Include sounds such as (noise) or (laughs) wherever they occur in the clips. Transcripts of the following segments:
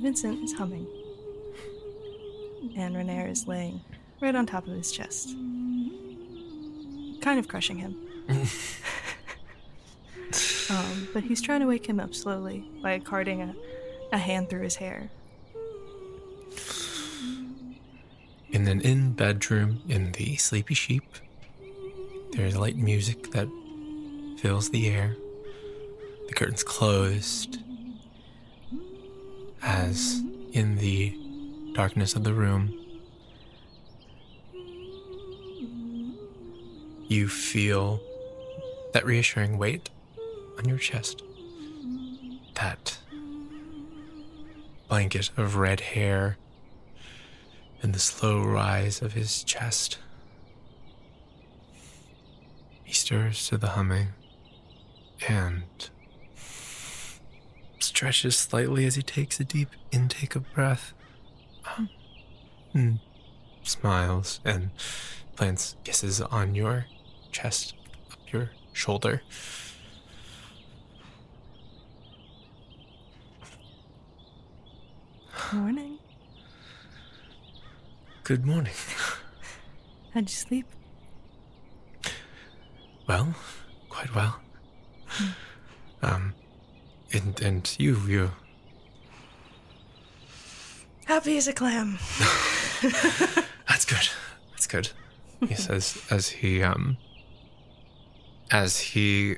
Vincent is humming. And Renair is laying right on top of his chest, kind of crushing him. (laughs) um, but he's trying to wake him up slowly by carting a, a hand through his hair. In an inn bedroom in the Sleepy Sheep, there is light music that fills the air. The curtains closed. As in the darkness of the room, you feel that reassuring weight on your chest. That blanket of red hair and the slow rise of his chest. He stirs to the humming and stretches slightly as he takes a deep intake of breath. Um, and smiles and plants kisses on your chest, up your shoulder. Morning. Good morning. How'd you sleep? Well, quite well. Um, and and you, you. Happy as a clam. (laughs) That's good. That's good. He says as he um. As he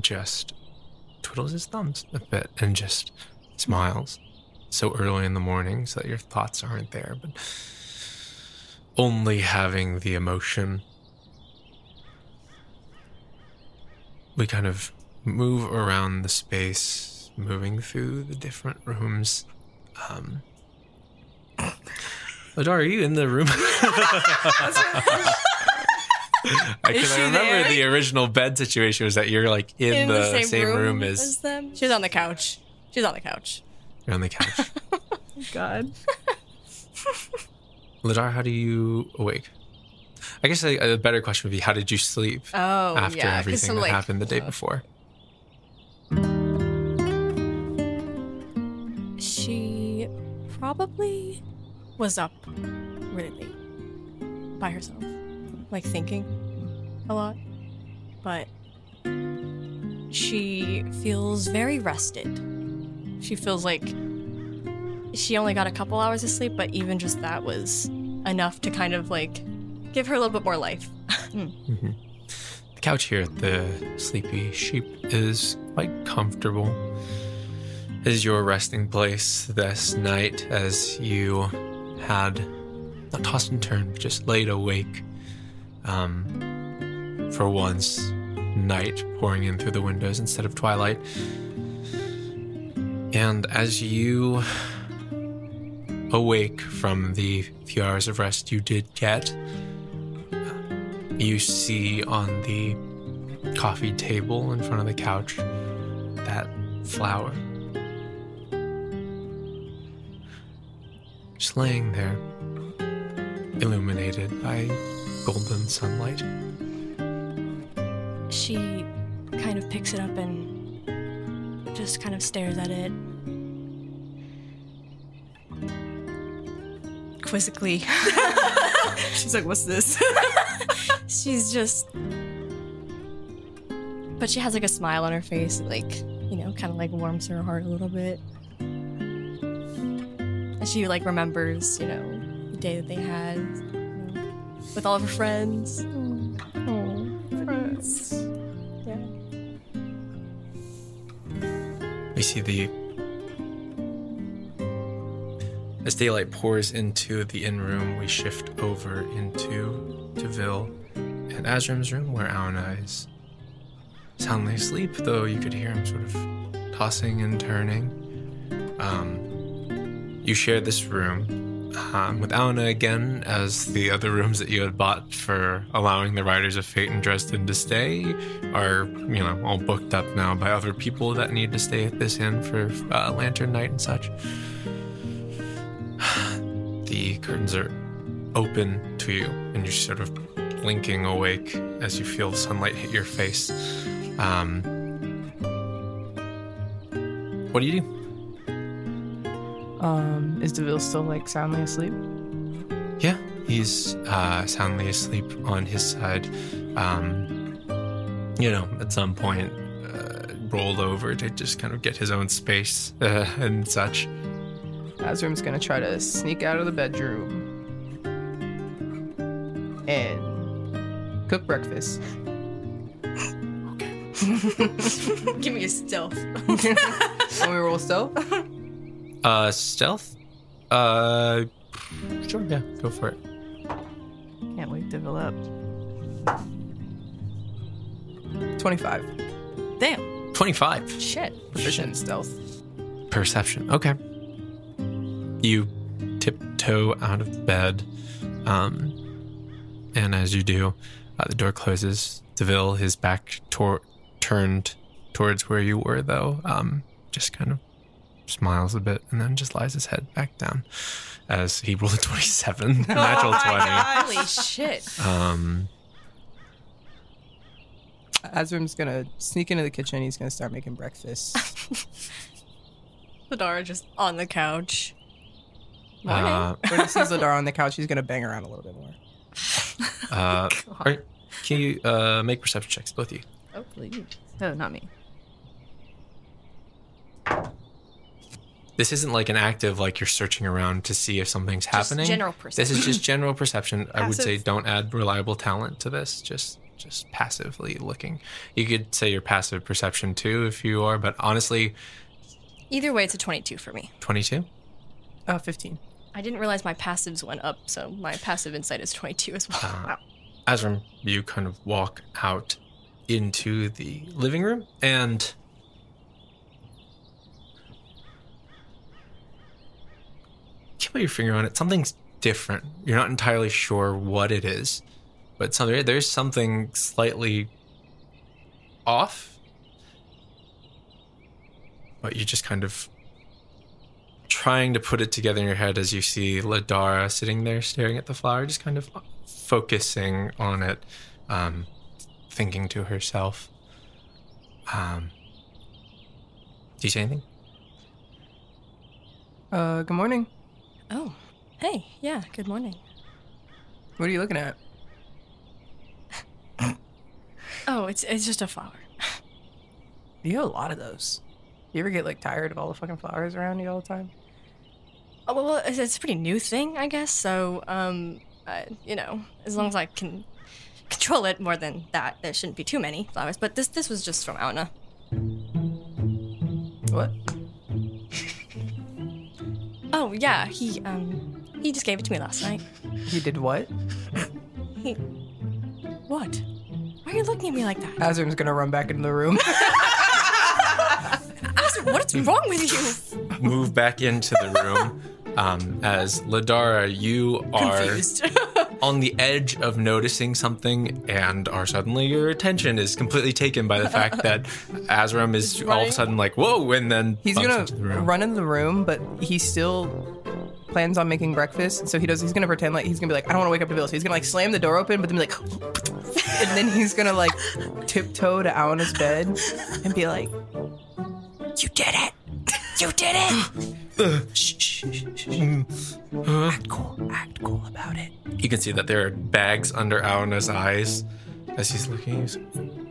just twiddles his thumbs a bit and just smiles. So early in the morning, so that your thoughts aren't there, but only having the emotion. We kind of move around the space, moving through the different rooms. Um, (coughs) Ladar, are you in the room? (laughs) I can remember there? the original bed situation was that you're like in, the, same, room, as them. She's on the couch. She's on the couch. you're on the couch. (laughs) God. (laughs) Ladar, how do you awake? I guess a, a better question would be how did you sleep Oh, after yeah. 'cause everything that like, happened the day uh, before? Probably was up really late by herself, like thinking a lot. But she feels very rested. She feels like she only got a couple hours of sleep, but even just that was enough to kind of like give her a little bit more life. (laughs) Hmm. Mm-hmm. The couch here at the Sleepy Sheep is quite comfortable. Is your resting place this night as you had not tossed and turned, just laid awake. Um, for once, night pouring in through the windows instead of twilight. And as you awake from the few hours of rest you did get, you see on the coffee table in front of the couch that flower. Just laying there, illuminated by golden sunlight. she kind of picks it up and just kind of stares at it. Quizzically. (laughs) She's like, what's this? (laughs) She's just. But she has like a smile on her face, like, you know, kind of like warms her heart a little bit. And she like remembers, you know, the day that they had you know, with all of her friends. Oh, friends. Yeah. We see the as daylight pours into the inn room, we shift over into Deville and Azrim's room where Aona is soundly asleep, though you could hear him sort of tossing and turning. Um, you share this room um, with Aona again, as the other rooms that you had bought for allowing the Riders of Fate and Dresden to stay are, you know, all booked up now by other people that need to stay at this inn for uh, Lantern Night and such. (sighs) The curtains are open to you, and you're sort of blinking awake as you feel the sunlight hit your face. Um, what do you do? Um, is Deville still like soundly asleep? Yeah, he's uh, soundly asleep on his side. Um, you know, at some point, uh, rolled over to just kind of get his own space (laughs) uh, and such. Azrim's gonna try to sneak out of the bedroom and cook breakfast. (laughs) (laughs) Give me a stealth. Want me roll stealth? Uh, stealth? Uh, sure, yeah, go for it. Can't wake Devil up. 25. Damn. 25. Shit. Proficient in stealth. Perception. Okay. You tiptoe out of bed, um, and as you do, uh, the door closes. Deville, his back tor- turned towards where you were, though, um, just kind of smiles a bit and then just lies his head back down as he rolled a 27, (laughs) natural (laughs) 20. Holy shit. Um, Azrim's gonna sneak into the kitchen. He's gonna start making breakfast. (laughs) Ladara just on the couch. uh, when he sees Ladara on the couch, he's gonna bang around a little bit more. uh, all right, can you uh, make perception checks, both of you? Oh, please. Oh, not me. This isn't like an active, like you're searching around to see if something's Just happening. general This is just general perception. I would say don't add reliable talent to this. Just just passively looking. You could say your passive perception too if you are, but honestly, Either way, it's a 22 for me. 22. Uh, 15. I didn't realize my passives went up, so my passive insight is 22 as well. Uh, Azram, you kind of walk out into the living room and you put your finger on it. Something's different. You're not entirely sure what it is, but there's something slightly off. But you're just kind of trying to put it together in your head as you see Ladara sitting there staring at the flower, just kind of focusing on it, um, thinking to herself. Um, do you say anything? Uh, good morning. Oh, hey, yeah, good morning. What are you looking at? Oh, it's it's just a flower. You have a lot of those. You ever get like tired of all the fucking flowers around you all the time? Oh, well, it's, it's a pretty new thing, I guess. So, um, uh, you know, as long as I can control it more than that, there shouldn't be too many flowers. But this this was just from Auna. What? Oh yeah, he um he just gave it to me last night. He did what? He what? Why are you looking at me like that? Azrim's gonna run back into the room. (laughs) Azra, what's wrong with you? Move back into the room. Um, as Ladara, you are Confused. (laughs) on the edge of noticing something, and are suddenly your attention is completely taken by the fact (laughs) that Azram is all of a sudden like, "Whoa!" and then He's gonna the run in the room, but he still plans on making breakfast. So he does. He's gonna pretend like he's gonna be like, I don't want to wake up Deville. So he's gonna like slam the door open, but then be like, (laughs) and then he's gonna like tiptoe to Auna's bed and be like, "You did it! You did it! (gasps) shh, shh, shh, shh, shh. Mm. Act cool. Act cool about it." You can see that there are bags under Auna's eyes as he's looking. He's,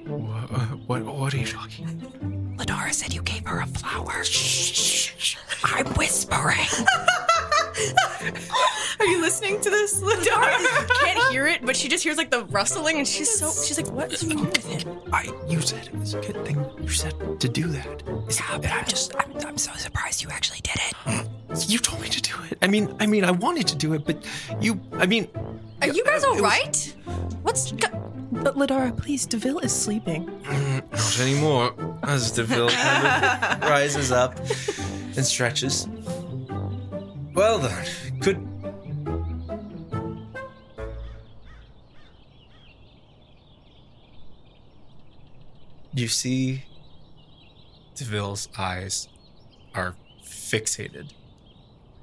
what, what, what are you talking? Ladara said you gave her a flower. Shh, I'm whispering. (laughs) Are you listening to this, Ladara? Can't hear it, but she just hears like the rustling, and she's so she's like, "What's wrong with him?" I, you said it was a good thing. You said to do that. Yeah, but I'm just, I'm, I'm so surprised you actually did it. You told me to do it. I mean, I mean, I wanted to do it, but you, I mean, Are you guys all right? was- What's go- But Ladara, please, Deville is sleeping. Mm, not anymore. As Deville kind of (laughs) rises up and stretches. Well then, good. You see, Deville's eyes are fixated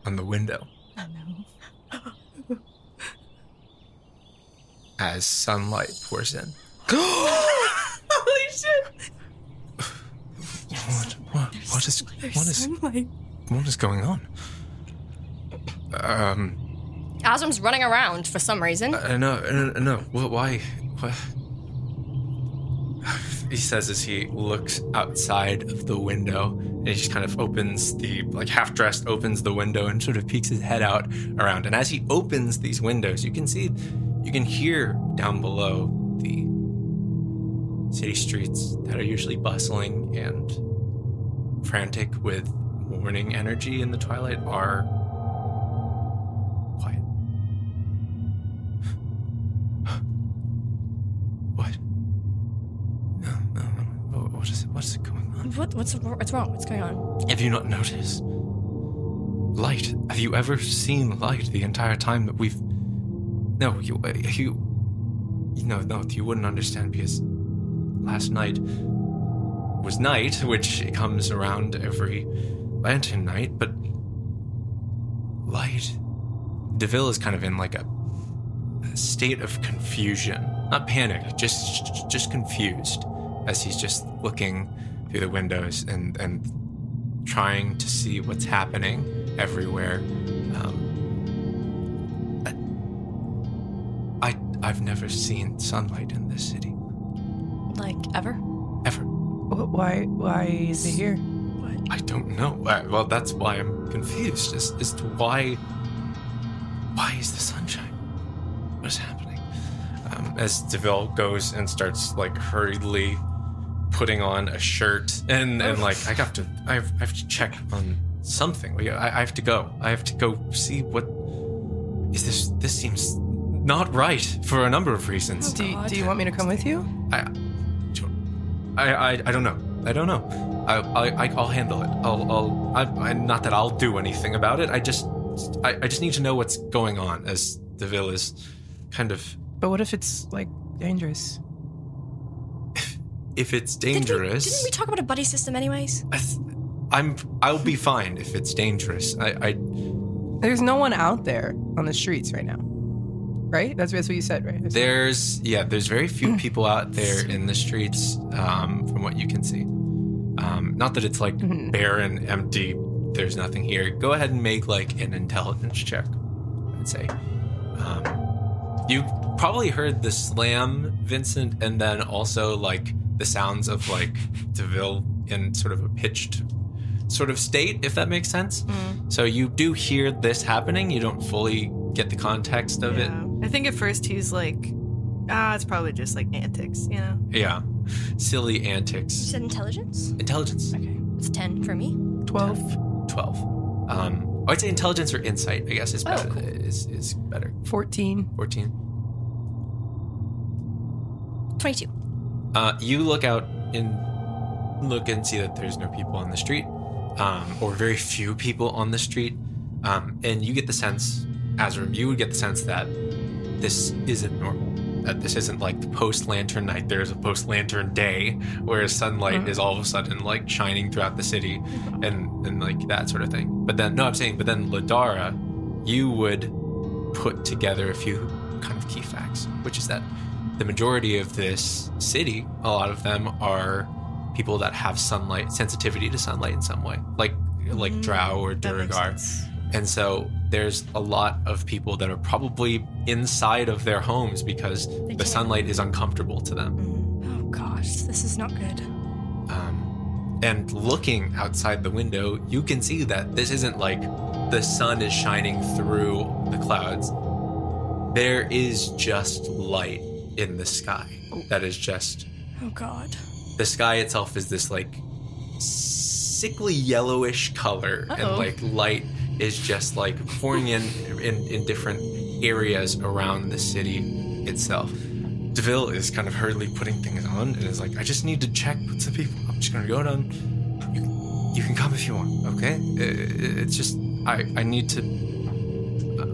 on the window. As sunlight pours in. (gasps) Holy shit! What, what, what is, what is, what is going on? Um, Azum's running around for some reason. uh, no, no, no. Wh- Why? What? (sighs) He says as he looks outside of the window, and he just kind of opens the like half dressed, opens the window and sort of peeks his head out around. And as he opens these windows, you can see, you can hear down below the city streets that are usually bustling and frantic with morning energy in the twilight are What- is it? What's going on? what? What's what's wrong? What's going on? Have you not noticed? Light. Have you ever seen light the entire time that we've. No, you. uh, You. No, no, you wouldn't understand because last night was night, which comes around every lantern night, but. Light. DeVille is kind of in like a a state of confusion. Not panic, just just confused as he's just looking through the windows and and trying to see what's happening everywhere. Um, I, I I've never seen sunlight in this city Like ever? ever. Why? Why is it here? What? I don't know. Uh, well, that's why I'm confused as, as to why. Why is the sunshine? What is happening? Um, as Deville goes and starts like hurriedly putting on a shirt and and like I have to I have, I have to check on something. I, I have to go. I have to go see what is this. This seems not right for a number of reasons. Do you, oh, do you want me to come with you? I, I, I, I don't know. I don't know. I, I, I I'll handle it. I'll, I'll. I, I, not that I'll do anything about it. I just, I, I just need to know what's going on. As the Deville is, kind of, But what if it's like dangerous? If it's Didn't we- dangerous, Didn't we talk about a buddy system, anyways? I th- I'm, I'll be fine if it's dangerous. I, I, There's no one out there on the streets right now, right? That's, that's what you said, right? there's, yeah, there's very few people out there in the streets, um, from what you can see. Um, not that it's like Mhm. barren, empty. There's nothing here. Go ahead and make like an intelligence check. I'd say. Um, you probably heard the slam, Vincent, and then also like the sounds of like Deville in sort of a pitched sort of state, if that makes sense. So you do hear this happening. You don't fully get the context of it. I think at first he's like, ah, it's probably just like antics, you know? Yeah, silly You antics. said intelligence? Intelligence. Okay. It's 10 for me. 12, 12. Um, I'd say intelligence or insight, I guess, is Oh, better. cool. is, is better. 14. 14. 22. Uh, you look out and look and see that there's no people on the street, um, or very few people on the street. Um, and you get the sense, Azram, you would get the sense that this isn't normal. That this isn't like the post lantern night. There's a post lantern day where sunlight is all of a sudden like shining throughout the city and, and like that sort of thing. But then, no, I'm saying, but then Ladara, you would put together a few kind of key facts, which is that the majority of this city, a lot of them are people that have sunlight sensitivity to sunlight in some way, like like Mhm. Drow or Duergar. And so there's a lot of people that are probably inside of their homes because the sunlight is uncomfortable to them. Mm. Oh gosh, this is not good. Um, and looking outside the window, you can see that this isn't like the sun is shining through the clouds. There is just light in the sky that is just Oh god. the sky itself is this like sickly yellowish color and Uh-oh. like light is just like pouring in, in in different areas around the city itself deville is kind of hurriedly putting things on and is like i just need to check with some people i'm just gonna go down you, can- you can come if you want okay I- I- it's just i i need to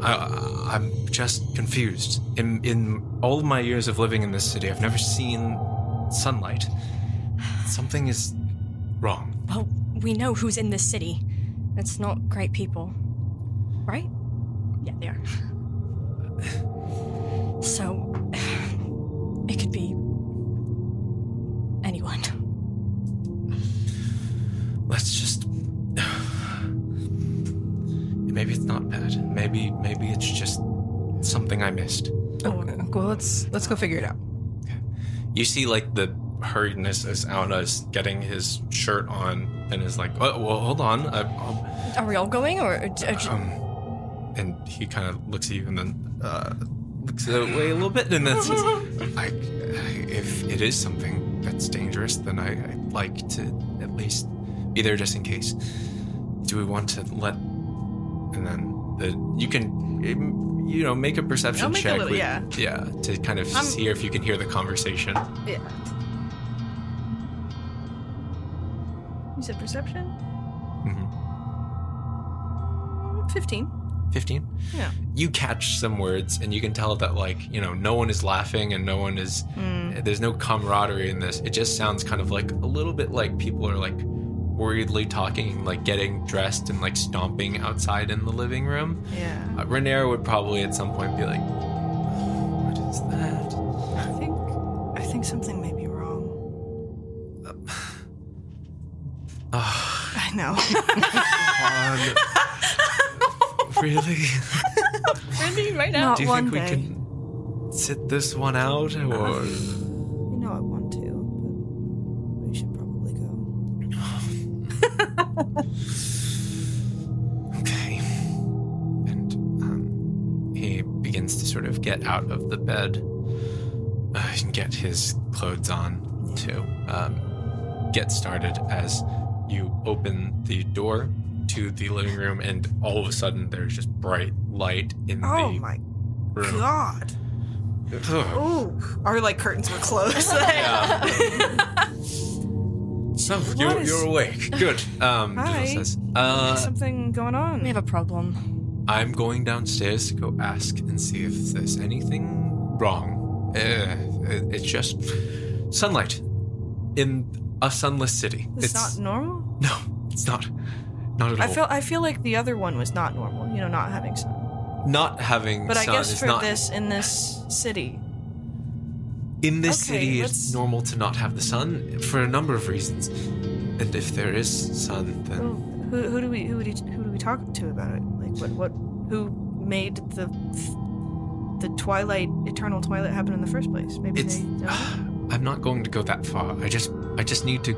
I, i'm just confused in in all my years of living in this city i've never seen sunlight something is wrong Well, we know who's in this city. It's not great people. Right? Yeah, they are. (sighs) So, (sighs) it could be maybe it's maybe it's just something I missed. Okay, well, let's let's go figure it out. You see, like the hurriedness as Auna is getting his shirt on and is like, oh, "Well, hold on." I, I'll- Are we all going, or, j- j- um, and he kind of looks at you and then uh, looks away a little bit and then says, (laughs) I, "If it is something that's dangerous, then I, I'd like to at least be there just in case. Do we want to let?" And then the you can. You know, make a perception I'll make a check. little- with- yeah. yeah, to kind of I'm- see if you can hear the conversation. Yeah. You said perception? mm-hmm. 15. 15 Yeah. you catch some words and you can tell that like you know no one is laughing and no one is there's no camaraderie in this it just sounds kind of like a little bit like people are like worriedly talking like getting dressed and like stomping outside in the living room Yeah. uh, Renera would probably at some point be like what is that I think I think something may be wrong. oh (sighs) I know. God. (laughs) really really right now? Not do you one think we day. can sit this one out or You know Okay. And um, he begins to sort of get out of the bed uh, and get his clothes on to um, get started as you open the door to the living room, and all of a sudden there's just bright light in Oh the my room. god. Ugh. Oh, our like curtains were closed. (laughs) So you're, is- you're awake. Good. Um, (laughs) Hi. says, uh, something going on. We have a problem. I'm going downstairs to go ask and see if there's anything wrong. Uh, it- it's just sunlight in a sunless city. it's, not normal. No, it's not. Not at all. I all. feel I feel like the other one was not normal. You know, not having sun. not having But I guess is for not this in this city, in this Okay, city. let's- It's normal to not have the sun for a number of reasons. And if there is sun, then who, who, who do we who do we, who do we talk to about it? Like what what who made the the twilight eternal twilight happen in the first place? Maybe it's. they. (sighs) I'm not going to go that far. I just I just need to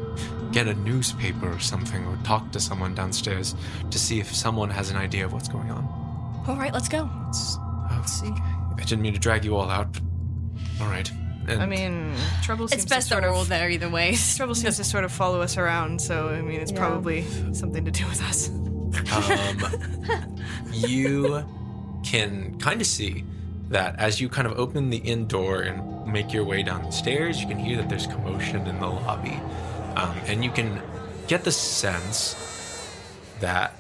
get a newspaper or something or talk to someone downstairs to see if someone has an idea of what's going on. All right, let's go. It's, oh, see. I didn't mean to drag you all out, but all right. And I mean, trouble seems It's best to that sort we're all of there either way. (laughs) trouble seems to sort of follow us around. So I mean, it's Yeah. probably something to do with us. um, (laughs) you can kind of see that as you kind of open the inn door and make your way down the stairs, you can hear that there's commotion in the lobby. Um, and you can get the sense that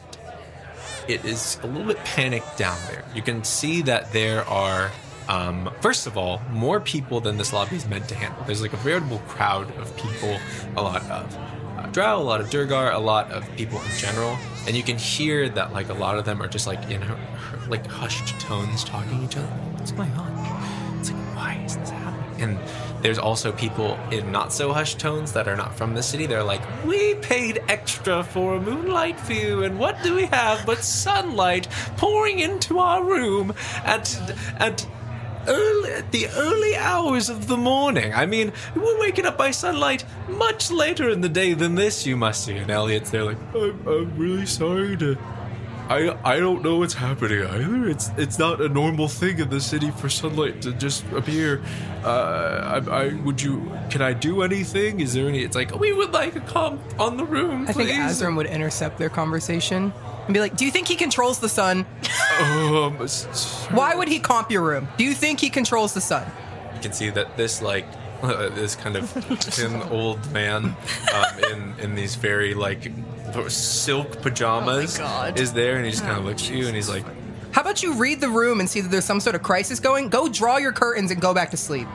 it is a little bit panicked down there. You can see that there are, um, first of all, more people than this lobby is meant to handle. There's like a veritable crowd of people, a lot of uh, Drow, a lot of Duergar, a lot of people in general, and you can hear that like a lot of them are just like in her, her, like hushed tones talking to each other. What's going on? It's like why is this happening? And there's also people in not so hushed tones that are not from the city. They're like, we paid extra for a moonlight view, and what do we have but sunlight pouring into our room at at early at the early hours of the morning. I mean, we're waking up by sunlight much later in the day than this. You must see. And Elliot's there, like, I'm, I'm really sorry to. I I don't know what's happening either. It's it's not a normal thing in the city for sunlight to just appear. Uh, I, I would you can I do anything? Is there any? It's like we would like a comp on the room. I think please." Azram would intercept their conversation and be like, "Do you think he controls the sun? Um, s- s- Why would he comp your room? Do you think he controls the sun?" you can see that this like (laughs) this kind of thin old man um, in in these very like silk pajamas Oh is there, and he just kind of looks at you, and he's like, How about you read the room and see that there's some sort of crisis going? Go draw your curtains and go back to sleep.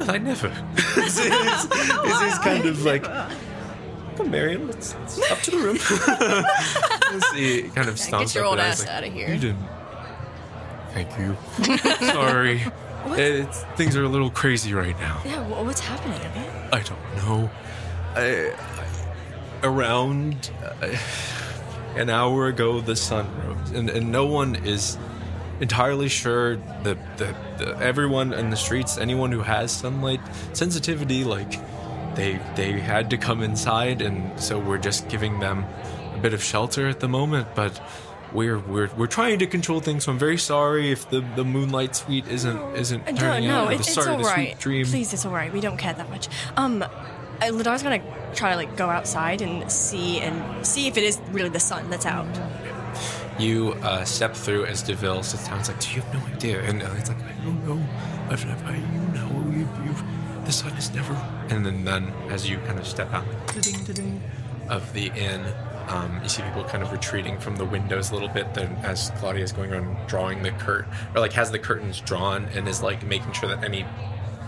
"I never." (laughs) (laughs) this, is, this is kind of like. Come, Marion. Let's, let's up to the room. (laughs) he kind of stomps Get your up old and I ass like, out of here. You didn't. Thank you. (laughs) Sorry. It's, things are a little crazy right now. Yeah, wha- what's happening? I don't know. I, I, around. Uh, an hour ago the sun rose, and, and no one is entirely sure the, the, the everyone in the streets, anyone who has sunlight sensitivity, like they they had to come inside, and so we're just giving them a bit of shelter at the moment, but. We're, we're, we're trying to control things, so I'm very sorry if the, the moonlight suite isn't isn't No, turning no, out. or it, the it's start of the dream. Please, it's all right. We don't care that much. Um, I- Ladar's gonna try to like go outside and see and see if it is really the sun that's out. You uh, step through as Deville sits down. It's like, do you have no idea? And uh, it's like, I don't know. I've never, you know, the sun is never. And then, then as you kind of step out of the inn, um, you see people kind of retreating from the windows a little bit. Then, as Claudia is going around drawing the curtain, or like has the curtains drawn and is like making sure that any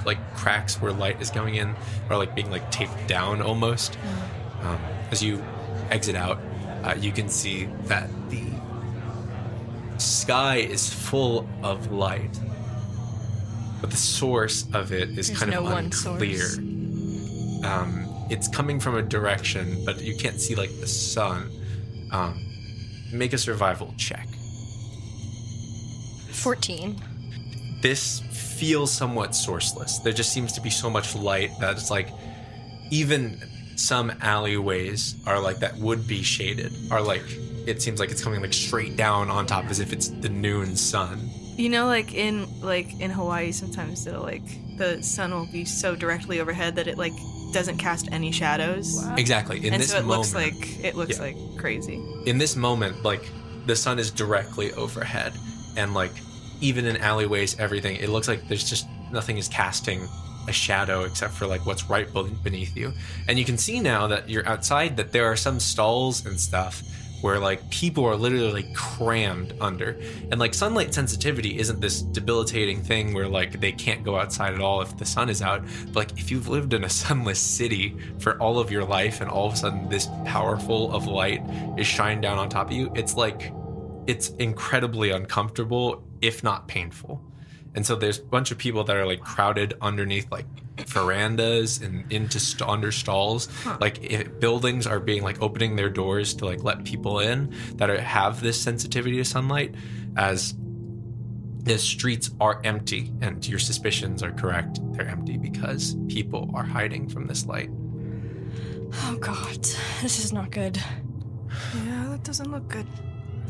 like cracks where light is going in are like being like taped down almost. Um, as you exit out, uh, you can see that the sky is full of light, but the source of it is There's kind no of one unclear. Um, it's coming from a direction, but you can't see like the sun. Um, make a survival check. Fourteen. this feels somewhat sourceless. There just seems to be so much light that it's like even some alleyways are like that would be shaded are like it seems like it's coming like straight down on top as if it's the noon sun. You know, like in like in Hawaii, sometimes it'll like the sun will be so directly overhead that it like doesn't cast any shadows, Exactly. In and this so it moment, looks like it looks Yeah. like crazy. in this moment, like the sun is directly overhead, and like even in alleyways, everything it looks like there's just nothing is casting a shadow except for like what's right beneath you. And you can see now that you're outside that there are some stalls and stuff where like people are literally like crammed under. And like sunlight sensitivity isn't this debilitating thing where like they can't go outside at all if the sun is out. But like if you've lived in a (laughs) sunless city for all of your life and all of a sudden this powerful of light is shining down on top of you it's like it's incredibly uncomfortable if not painful. And so there's a bunch of people that are like crowded underneath like verandas and into st- under stalls. Like if buildings are being like opening their doors to like let people in that are, have this sensitivity to sunlight, as the streets are empty, and your suspicions are correct. They're empty because people are hiding from this light. Oh God, this is not good. Yeah, that doesn't look good.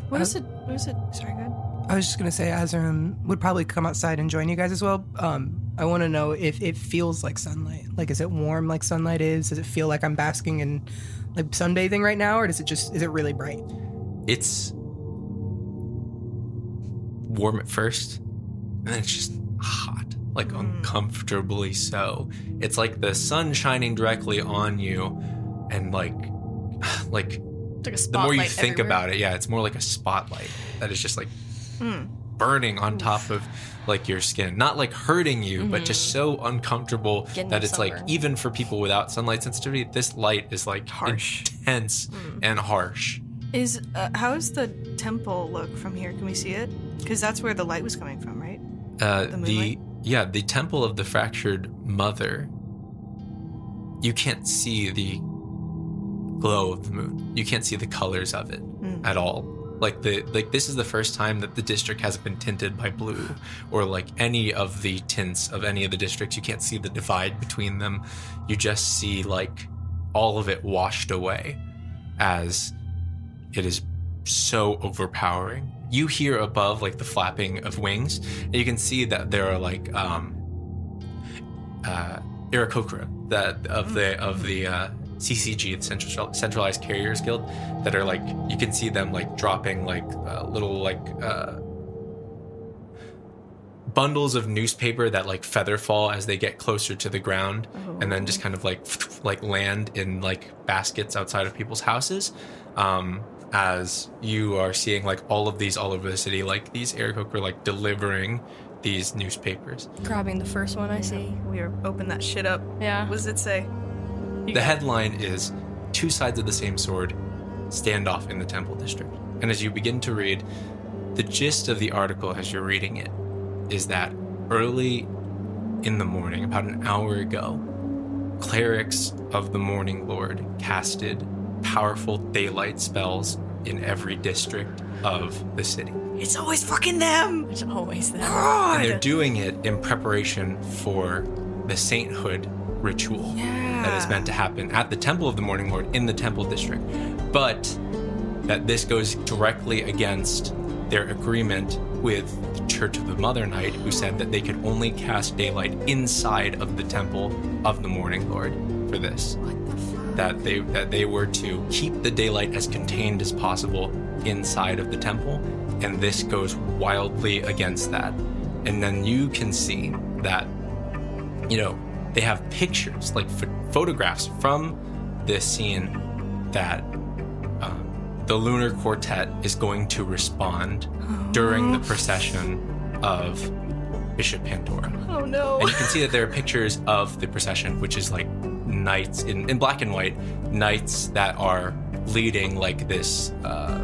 What is it? What is it? Sorry, good. I was just gonna say Azarim would probably come outside and join you guys as well. Um, I want to know if it feels like sunlight. Like, is it warm like sunlight is? Does it feel like I'm basking in like sunbathing right now, or does it just is it really bright? It's warm at first, and then it's just hot, like hmm. uncomfortably so. It's like the sun shining directly on you, and like, (sighs) like like a the more you think everywhere. about it, yeah, it's more like a spotlight that is just like hmm. Burning on top of like your skin. Not like hurting you, but just so uncomfortable Getting that it's like even for people without sunlight sensitivity, this light is like Harsh. intense and harsh. Is uh, how does the temple look from here? Can we see it? Because that's where the light was coming from, right? Uh, The the yeah, the temple of the fractured mother. You can't see the glow of the moon. You can't see the colors of it Mm. at all. Like the like this is the first time that the district hasn't been tinted by blue or like any of the tints of any of the districts. You can't see the divide between them. You just see like all of it washed away as it is so overpowering. You hear above like the flapping of wings, and you can see that there are like um uh Aarakocra that of the of the uh CCG, the Central Centralized Carriers Guild, that are like you can see them like dropping like uh, little like uh bundles of newspaper that like feather fall as they get closer to the ground and then just kind of like (sniffs) like land in like baskets outside of people's houses um as you are seeing like all of these all over the city like these Aarakocra are like delivering these newspapers Grabbing the first one I see. We are open that shit up. Yeah. What does it say? (laughs) the headline is two sides of the same sword standoff in the temple district and as you begin to read the gist of the article as you're reading it is that early in the morning about an hour ago clerics of the morning lord casted powerful daylight spells in every district of the city. It's always fucking them. It's always that. And they're doing it in preparation for the sainthood ritual that is meant to happen at the Temple of the Morning Lord in the Temple District. But that this goes directly against their agreement with the Church of the Mother Night, who said that they could only cast daylight inside of the Temple of the Morning Lord for this. That they that they were to keep the daylight as contained as possible inside of the temple, and this goes wildly against that. And then you can see that you know, they have pictures, like ph- photographs from this scene that um, the lunar quartet is going to respond during the procession of Bishop Pandora. Oh no. And you can see that there are pictures of the procession, which is like knights in, in black and white, knights that are leading like this uh,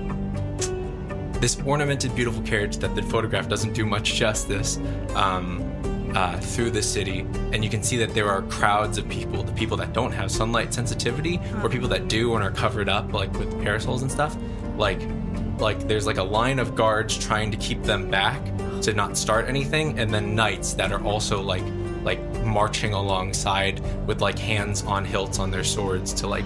this ornamented, beautiful carriage that the photograph doesn't do much justice. Um, uh, through the city, and you can see that there are crowds of people. The people that don't have sunlight sensitivity, or people that do and are covered up, like with parasols and stuff. Like, like there's like a line of guards trying to keep them back to not start anything, and then knights that are also like like marching alongside with like hands on hilts on their swords to like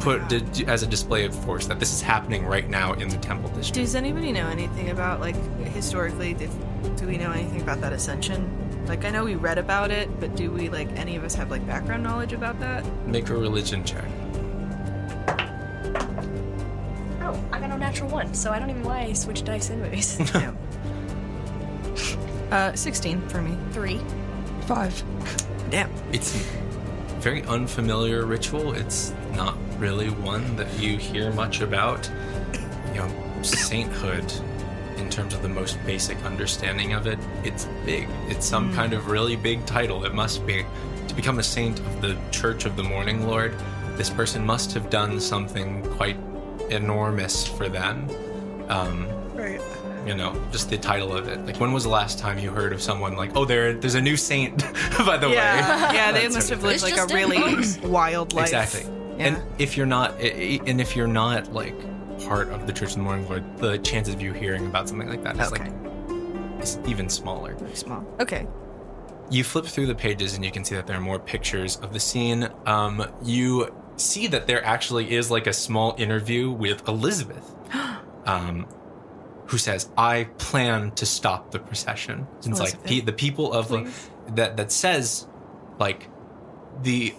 put d- as a display of force that this is happening right now in the temple district. Does anybody know anything about like historically? If, do we know anything about that ascension? Like I know we read about it, but do we like any of us have like background knowledge about that? Make a religion check. Oh, I got no natural one, so I don't even know why I switched dice anyways. (laughs) no. Uh, sixteen for me. Three. Five. Damn. It's very unfamiliar ritual. It's not really one that you hear much about. You know, sainthood, in terms of the most basic understanding of it, it's big. It's some kind of really big title. It must be. To become a saint of the Church of the Morning Lord, this person must have done something quite enormous for them. Um, Right. you know, just the title of it. Like, when was the last time you heard of someone like, oh, there, there's a new saint, (laughs) by the way? Yeah. Yeah. They must have lived It's like a really wild life. Exactly. Yeah. And if you're not, and if you're not like part of the Church of the Morning Lord, the chances of you hearing about something like that is Okay. like is even smaller. Small. Okay. You flip through the pages and you can see that there are more pictures of the scene. Um, you see that there actually is like a small interview with Elizabeth, (gasps) um, who says, "I plan to stop the procession." Like Elizabeth, pe- the people of the, that that says, like the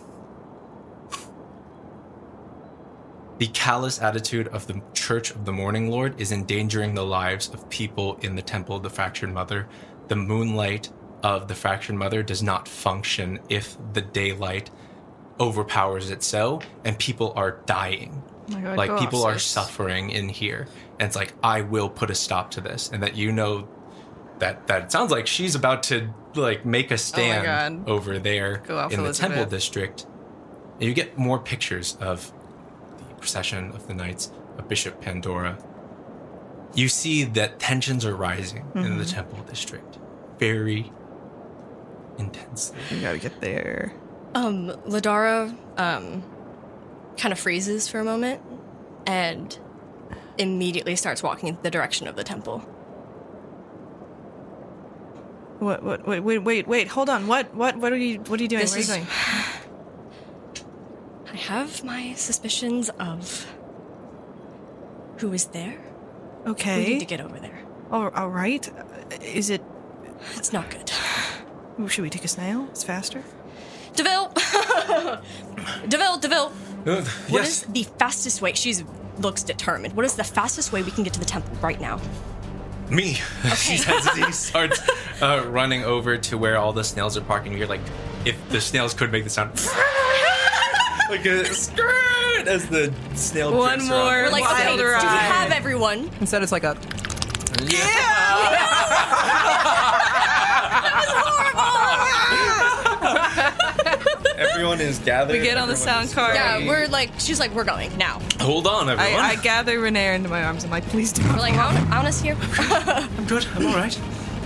the callous attitude of the Church of the Morning Lord is endangering the lives of people in the Temple of the Fractured Mother. The moonlight of the Fractured Mother does not function if the daylight overpowers it so, and people are dying. Oh God, like people are suffering in here, and it's like I will put a stop to this, and that you know that that it sounds like she's about to like make a stand God. over there in the Temple District. And you get more pictures of procession of the knights of Bishop Pandora. You see that tensions are rising in Mm-hmm. the Temple District, very intensely. We gotta get there. Um, Ladara, um, kind of freezes for a moment and immediately starts walking in the direction of the temple. What? What? Wait! Wait! Wait! Wait! Hold on. What? What? What are you? What are you doing? This Where are you is- going? I have my suspicions of who is there. Okay. We need to get over there. all, all right. Uh, Is it? It's not good. ooh, (sighs) Should we take a snail? It's faster. Deville! (laughs) Deville, Deville! What is yes, the fastest way? She looks determined. What is the fastest way we can get to the temple right now? me. (laughs) she says as he starts uh, running over to where all the snails are parking. You hear like, if the snails could make the sound, (laughs) (laughs) like a skirt as the snail. One drifts around. more. We're like, okay, do we have everyone. Instead, it's like a. Yeah. yeah. (laughs) that was horrible. Everyone is gathered. We get on the everyone sound card. Yeah, we're like, she's like, we're going now. Hold on, I, everyone. I gather Renair into my arms. I'm like, please don't. We're like, Aun- Auna's here. I'm good. I'm all right.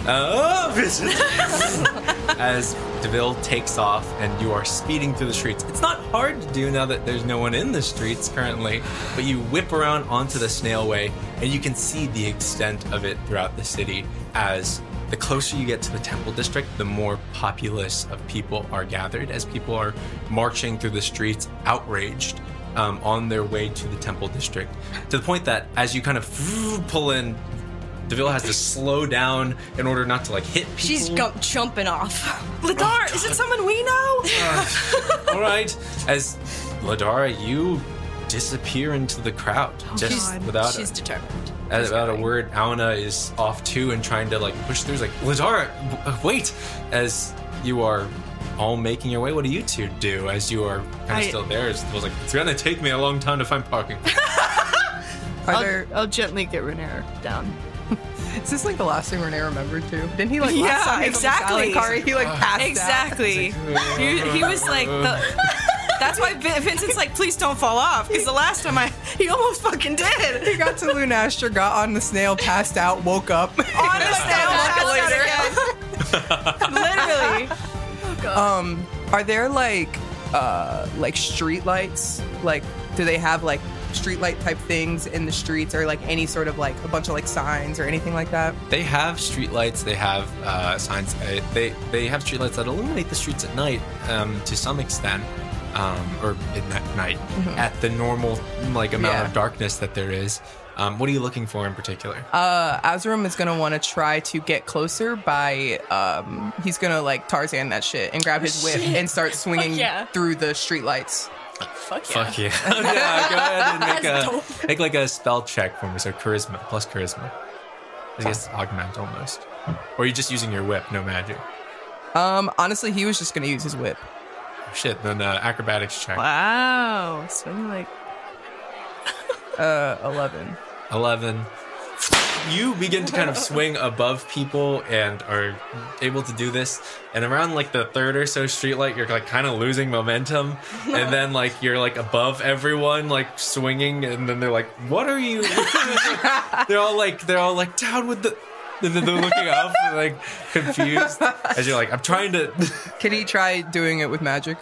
Oh, vision! (laughs) As Deville takes off and you are speeding through the streets. It's not hard to do now that there's no one in the streets currently, but you whip around onto the snailway and you can see the extent of it throughout the city as the closer you get to the temple district, the more populace of people are gathered as people are marching through the streets outraged um, on their way to the temple district. To the point that as you kind of (laughs) pull in, Deville has to slow down in order not to like hit people. She's gu- jumping off. Ladar, is it someone we know? All right, (laughs) as Ladara, you disappear into the crowd oh, just God. without She's a, determined. as- without a word. Auna is off too and trying to like push through. Is like Ladara, w- uh, wait! As you are all making your way, what do you two do as you are kind of I- still there? It's like it's gonna take me a long time to find parking. (laughs) I'll. I'll gently get Renera down. (laughs) Is this like the last thing Renee remembered too? Didn't he like Yeah, last time he the exactly. Sally car, he like passed out? Exactly. he, he was like the. (laughs) That's why Vincent's like, please don't fall off. Because the last time I, he almost fucking did. He got to Lunastra, got on the snail, passed out, woke up. On the snail, Walk passed out again. (laughs) Literally. Um, are there like uh like street lights? Like, do they have like street light type things in the streets, or like any sort of like a bunch of like signs or anything like that? They have streetlights. They have uh, signs. Uh, they they have streetlights that illuminate the streets at night um, to some extent, um, or at night at the normal like amount Yeah. of darkness that there is. Um, what are you looking for in particular? Uh, Azram is gonna want to try to get closer by um, he's gonna like Tarzan that shit and grab his whip and start swinging (laughs) yeah. through the street lights. Fuck yeah. Fuck yeah! (laughs) yeah, go ahead and make (laughs) a make like a spell check for me. So charisma plus charisma. I guess augment almost. Or are you just using your whip, no magic? Um, honestly, he was just gonna use his whip. Oh, shit, then uh, acrobatics check. Wow. Swing like. Uh, eleven. 11 you begin to kind of swing above people and are able to do this and around like the third or so streetlight you're like kind of losing momentum and (laughs) then like you're like above everyone like swinging and then they're like what are you (laughs) they're all like they're all like down with the and then they're looking up like confused as you're like i'm trying to Can he try doing it with magic?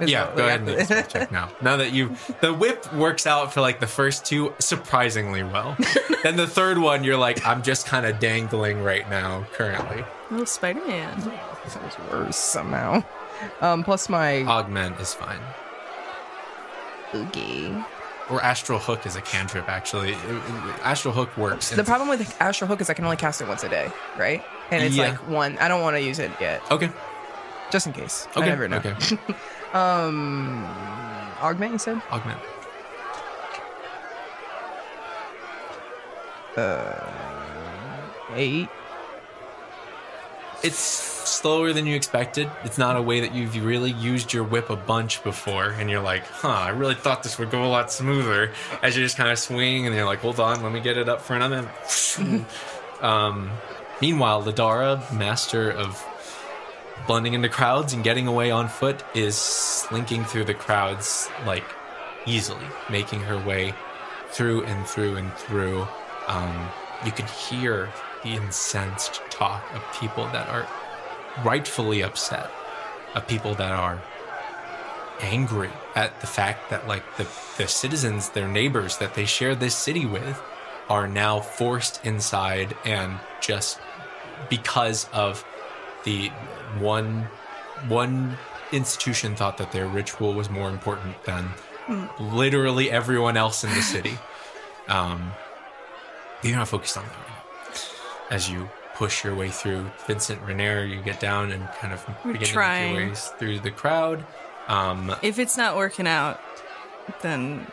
Is yeah go ahead and make a spell check (laughs) now now that you the whip works out for like the first two surprisingly well (laughs) then the third one you're like i'm just kind of dangling right now currently Oh, Spider Man. Sounds worse somehow. Um, plus my augment is fine oogie. or astral hook is a cantrip actually It- it- astral hook works The problem with Astral Hook is I can only cast it once a day, right? And it's Yeah. like one. I don't want to use it yet, okay just in case. okay I never know. okay (laughs) Um, augment. You said. augment Uh, Eight. it's slower than you expected. It's not a way that you've really used your whip a bunch before, and you're like, huh, I really thought this would go a lot smoother. As you're just kind of swinging, and you're like, hold on, let me get it up for another. (laughs) um, meanwhile, Ladara, master of blending into crowds and getting away on foot, is slinking through the crowds like easily, making her way through and through and through. Um, you can hear the incensed talk of people that are rightfully upset, of people that are angry at the fact that like the, the citizens, their neighbors that they share this city with, are now forced inside and just because of the one one institution thought that their ritual was more important than literally everyone else in the city. (laughs) Um, you're not focused on that right now. As you push your way through Vincent Renair, you get down and kind of We're begin to make trying. your ways through the crowd. Um, If it's not working out, then,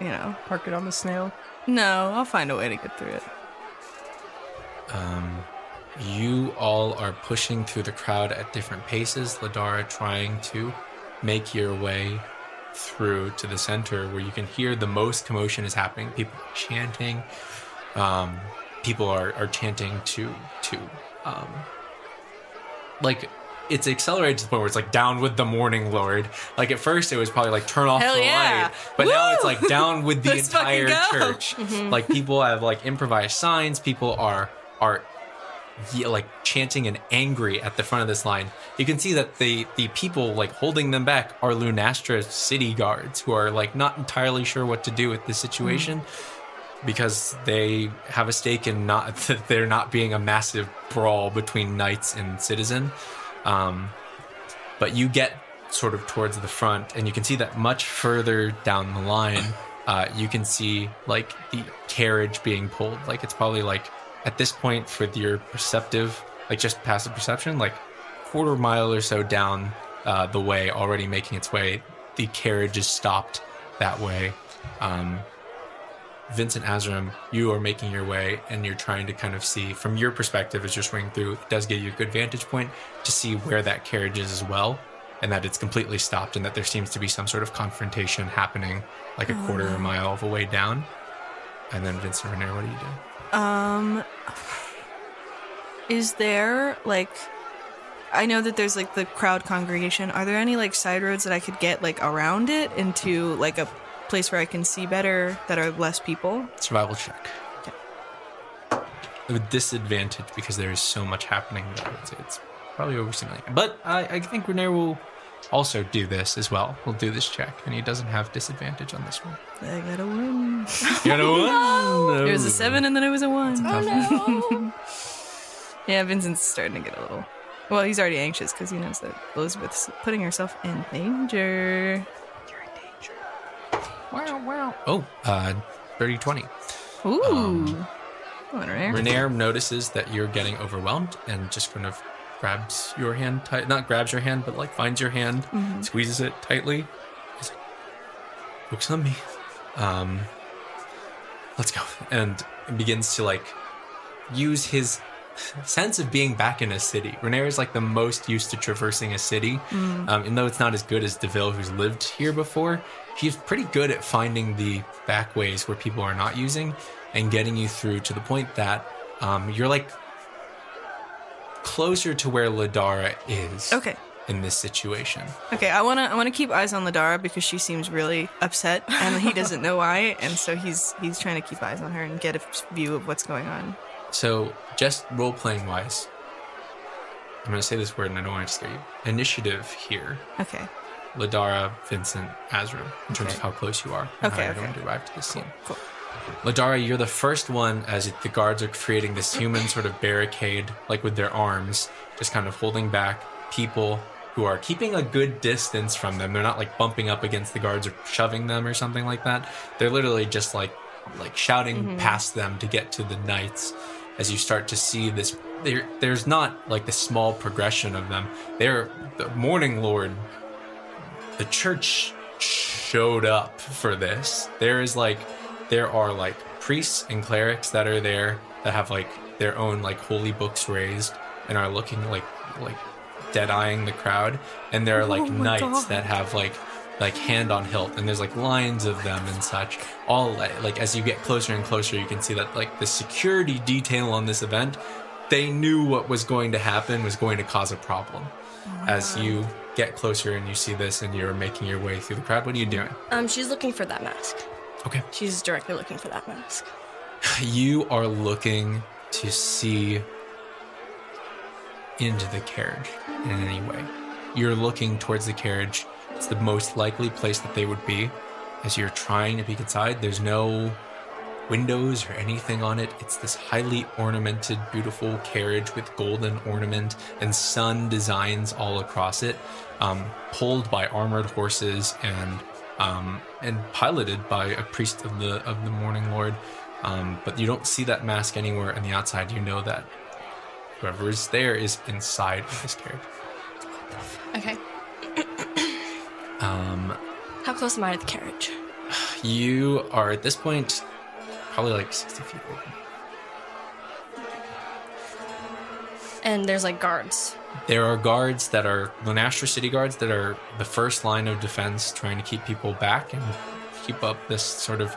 you know, Park it on the snail. no, I'll find a way to get through it. Um, you all are pushing through the crowd at different paces. Ladara trying to make your way through to the center where you can hear the most commotion is happening. People are chanting. Um, people are, are chanting to to um, like it's accelerated to the point where it's like down with the morning lord. Like at first it was probably like turn off Hell the yeah. light, but now it's like down with (laughs) the entire church. Like people have like improvised signs. People are are like chanting and angry at the front of this line. You can see that the the people like holding them back are Lunastra city guards who are like not entirely sure what to do with this situation because they have a stake in not (laughs) that there not being a massive brawl between knights and citizen. Um, but you get sort of towards the front, and you can see that much further down the line, uh, you can see like the carriage being pulled. Like it's probably like at this point for your perceptive, like just passive perception, like quarter mile or so down uh, the way, already making its way. The carriage is stopped that way. Um, Vincent Azram, you are making your way and you're trying to kind of see from your perspective as you're swinging through, it does give you a good vantage point to see where that carriage is as well, and that it's completely stopped and that there seems to be some sort of confrontation happening like a quarter of a mile of a way down. And then Vincent Renner, what do you do? Um, is there like, I know that there's like the crowd congregation. Are there any like side roads that I could get like around it into like a place where I can see better that are less people? Survival check. With disadvantage because there is so much happening that I would say it's probably overstimulating. But I, I think Renner will also do this as well. We'll do this check, and he doesn't have disadvantage on this one. I got a one. You know (laughs) what? It was a seven and then it was a one. Oh no! (laughs) Yeah, Vincent's starting to get a little. Well, he's already anxious because he knows that Elizabeth's putting herself in danger. Wow, wow. Oh, uh, 30 20. Ooh. Um, Come on, Rare. Renair notices that you're getting overwhelmed and just kind of grabs your hand tight. Not grabs your hand, but like finds your hand, squeezes it tightly. He's like, focus on me. Um, let's go. And begins to like use his sense of being back in a city. Renair is like the most used to traversing a city. Um, even though it's not as good as Deville, who's lived here before, he's pretty good at finding the back ways where people are not using and getting you through to the point that um, you're like closer to where Ladara is Okay. in this situation. Okay, I wanna I wanna keep eyes on Ladara because she seems really upset (laughs) and he doesn't know why, and so he's he's trying to keep eyes on her and get a view of what's going on. So, just role playing wise, I'm to say this word and I don't want to scare you. Initiative here. Okay. Ladara, Vincent, Azra, in terms Okay. of how close you are. and Okay, how you're okay. going to arrive to this scene. Cool. Ladara, you're the first one as the guards are creating this human sort of barricade, like with their arms, just kind of holding back people who are keeping a good distance from them. They're not like bumping up against the guards or shoving them or something like that. They're literally just like like shouting mm-hmm. past them to get to the knights. As you start to see this, there, there's not like the small progression of them. They're the Morning Lord the church showed up for this. There is like there are like priests and clerics that are there that have like their own like holy books raised and are looking like like dead eyeing the crowd. And there are like Oh knights God. that have like like hand on hilt and there's like lines of them and such all like, like as you get closer and closer you can see that like the security detail on this event they knew what was going to happen was going to cause a problem as you get closer and you see this and you're making your way through the crowd what are you doing Um, she's looking for that mask. Okay She's directly looking for that mask. you are looking to see into the carriage in any way. You're looking towards the carriage. It's the most likely place that they would be. As you're trying to peek inside, there's no windows or anything on it. It's this highly ornamented, beautiful carriage with golden ornament and sun designs all across it, um, pulled by armored horses and um, and piloted by a priest of the of the Morning Lord. Um, but you don't see that mask anywhere on the outside. You know that whoever is there is inside of this carriage. Okay. Um, How close am I to the carriage? you are at this point probably like 60 feet away. And there's like guards. There are guards that are Lunastra city guards that are the first line of defense, trying to keep people back and keep up this sort of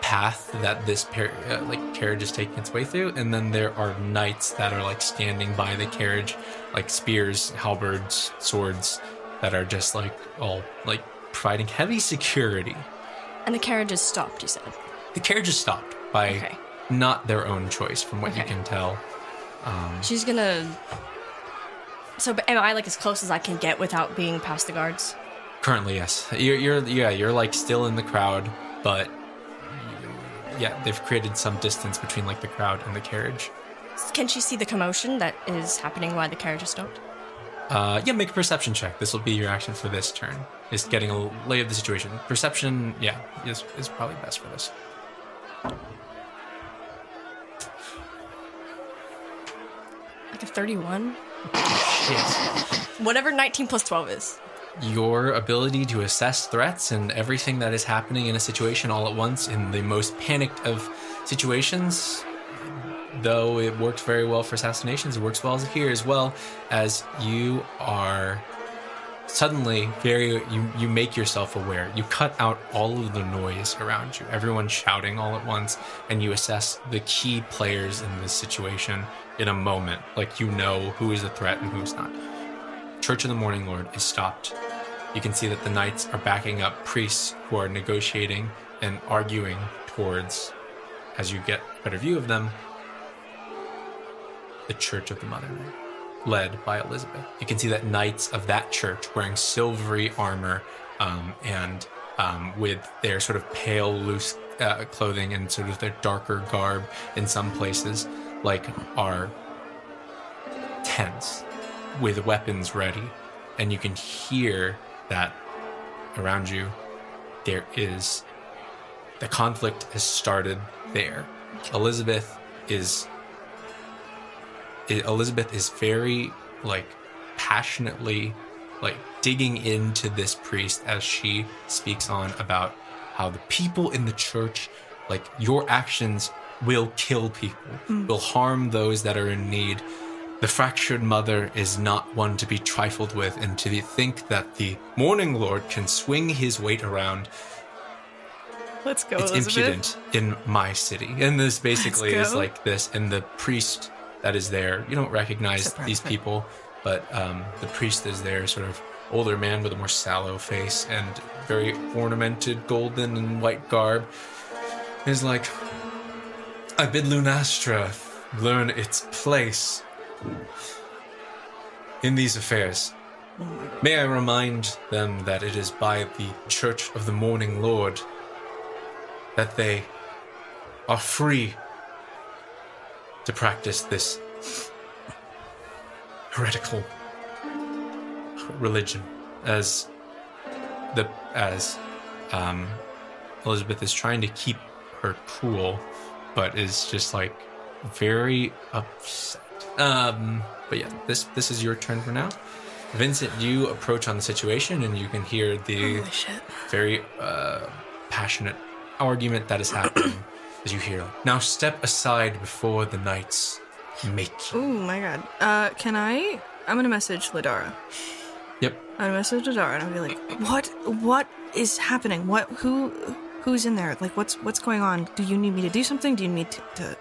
path that this par- uh, like carriage is taking its way through. And then there are knights that are like standing by the carriage, like spears, halberds, swords, that are just like all like providing heavy security. And the carriage is stopped, you said. The carriage is stopped by Okay. not their own choice, from what you can tell. She's gonna. So, am I like as close as I can get without being past the guards? Currently, yes. You're, you're, yeah, you're like still in the crowd, but yeah, they've created some distance between like the crowd and the carriage. Can she see the commotion that is happening while the carriage is stopped? Uh, yeah, make a perception check. This will be your action for this turn. Is getting a lay of the situation. Perception, yeah, is is probably best for this. Like 31? Yes. Whatever 19 plus 12 is. Your ability to assess threats and everything that is happening in a situation all at once in the most panicked of situations, though it worked very well for assassinations, it works well here as well as you are suddenly very you you make yourself aware. You cut out all of the noise around you. Everyone shouting all at once and you assess the key players in this situation in a moment. Like you know who is a threat and who's not. Church of the morning lord is stopped. You can see that the knights are backing up priests who are negotiating and arguing towards as you get a better view of them the church of the mother led by Elizabeth. You can see that knights of that church wearing silvery armor um, and um, with their sort of pale, loose uh, clothing and sort of their darker garb in some places, like are tense with weapons ready. And you can hear that around you there is the conflict has started there. Elizabeth is Elizabeth is very like passionately like digging into this priest as she speaks on about how the people in the church like your actions will kill people mm. will harm those that are in need. The fractured mother is not one to be trifled with and to think that the morning lord can swing his weight around Let's go, it's Elizabeth. impudent in my city. And this basically is like this and the priest that is there. You don't recognize Surprise these people but um, the priest is there sort of older man with a more sallow face and very ornamented golden and white garb. Is like i bid lunastra learn its place in these affairs. May i remind them that it is by the church of the morning lord that they are free to practice this heretical religion as the as um, Elizabeth is trying to keep her cool, but is just like very upset. Um, but yeah, this this is your turn for now. Vincent, you approach on the situation, and you can hear the very uh, passionate argument that is happening as you hear. Now step aside before the knights make you. Oh my god. Uh, can I? I'm gonna message Ladara. Yep. I'm gonna message Ladara and I'll be like, "What? What is happening? What? Who? Who's in there? Like, what's what's going on? Do you need me to do something? Do you need to to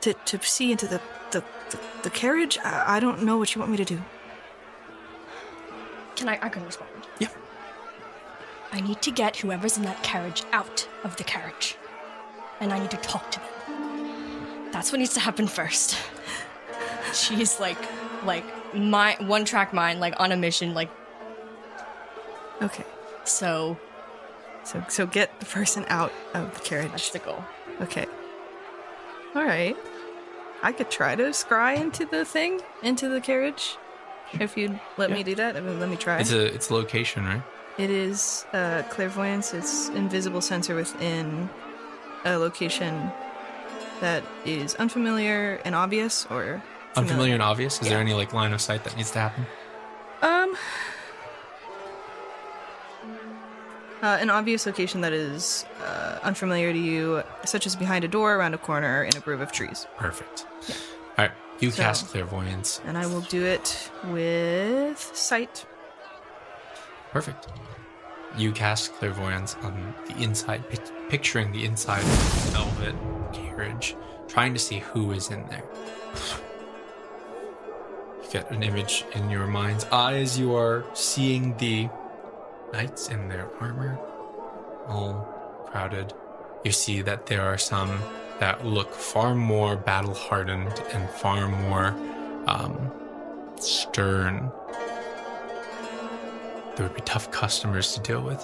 to, to see into the the, the, the carriage? I, I don't know what you want me to do. Can I? I can respond. Yeah. I need to get whoever's in that carriage out of the carriage. And I need to talk to them. That's what needs to happen first. She's like, like, my one track mind, like on a mission, like, Okay. so So so get the person out of the carriage. that's the goal. Okay. All right. I could try to scry into the thing, into the carriage, if you'd let me do that. I mean, let me try. It's a it's location, right? It is uh, clairvoyance. It's invisible sensor within a location that is unfamiliar and obvious, or Unfamiliar and obvious. Is there any like line of sight that needs to happen? Um, uh, an obvious location that is uh, unfamiliar to you, such as behind a door, around a corner, in a grove of trees. Perfect. All right, you So- cast clairvoyance. And I will do it with sight. Perfect. You cast clairvoyance on the inside, pic- picturing the inside of the velvet carriage, trying to see who is in there. You get an image in your mind's eye as you are seeing the knights in their armor, all crowded. You see that there are some that look far more battle hardened and far more um, stern. There would be tough customers to deal with.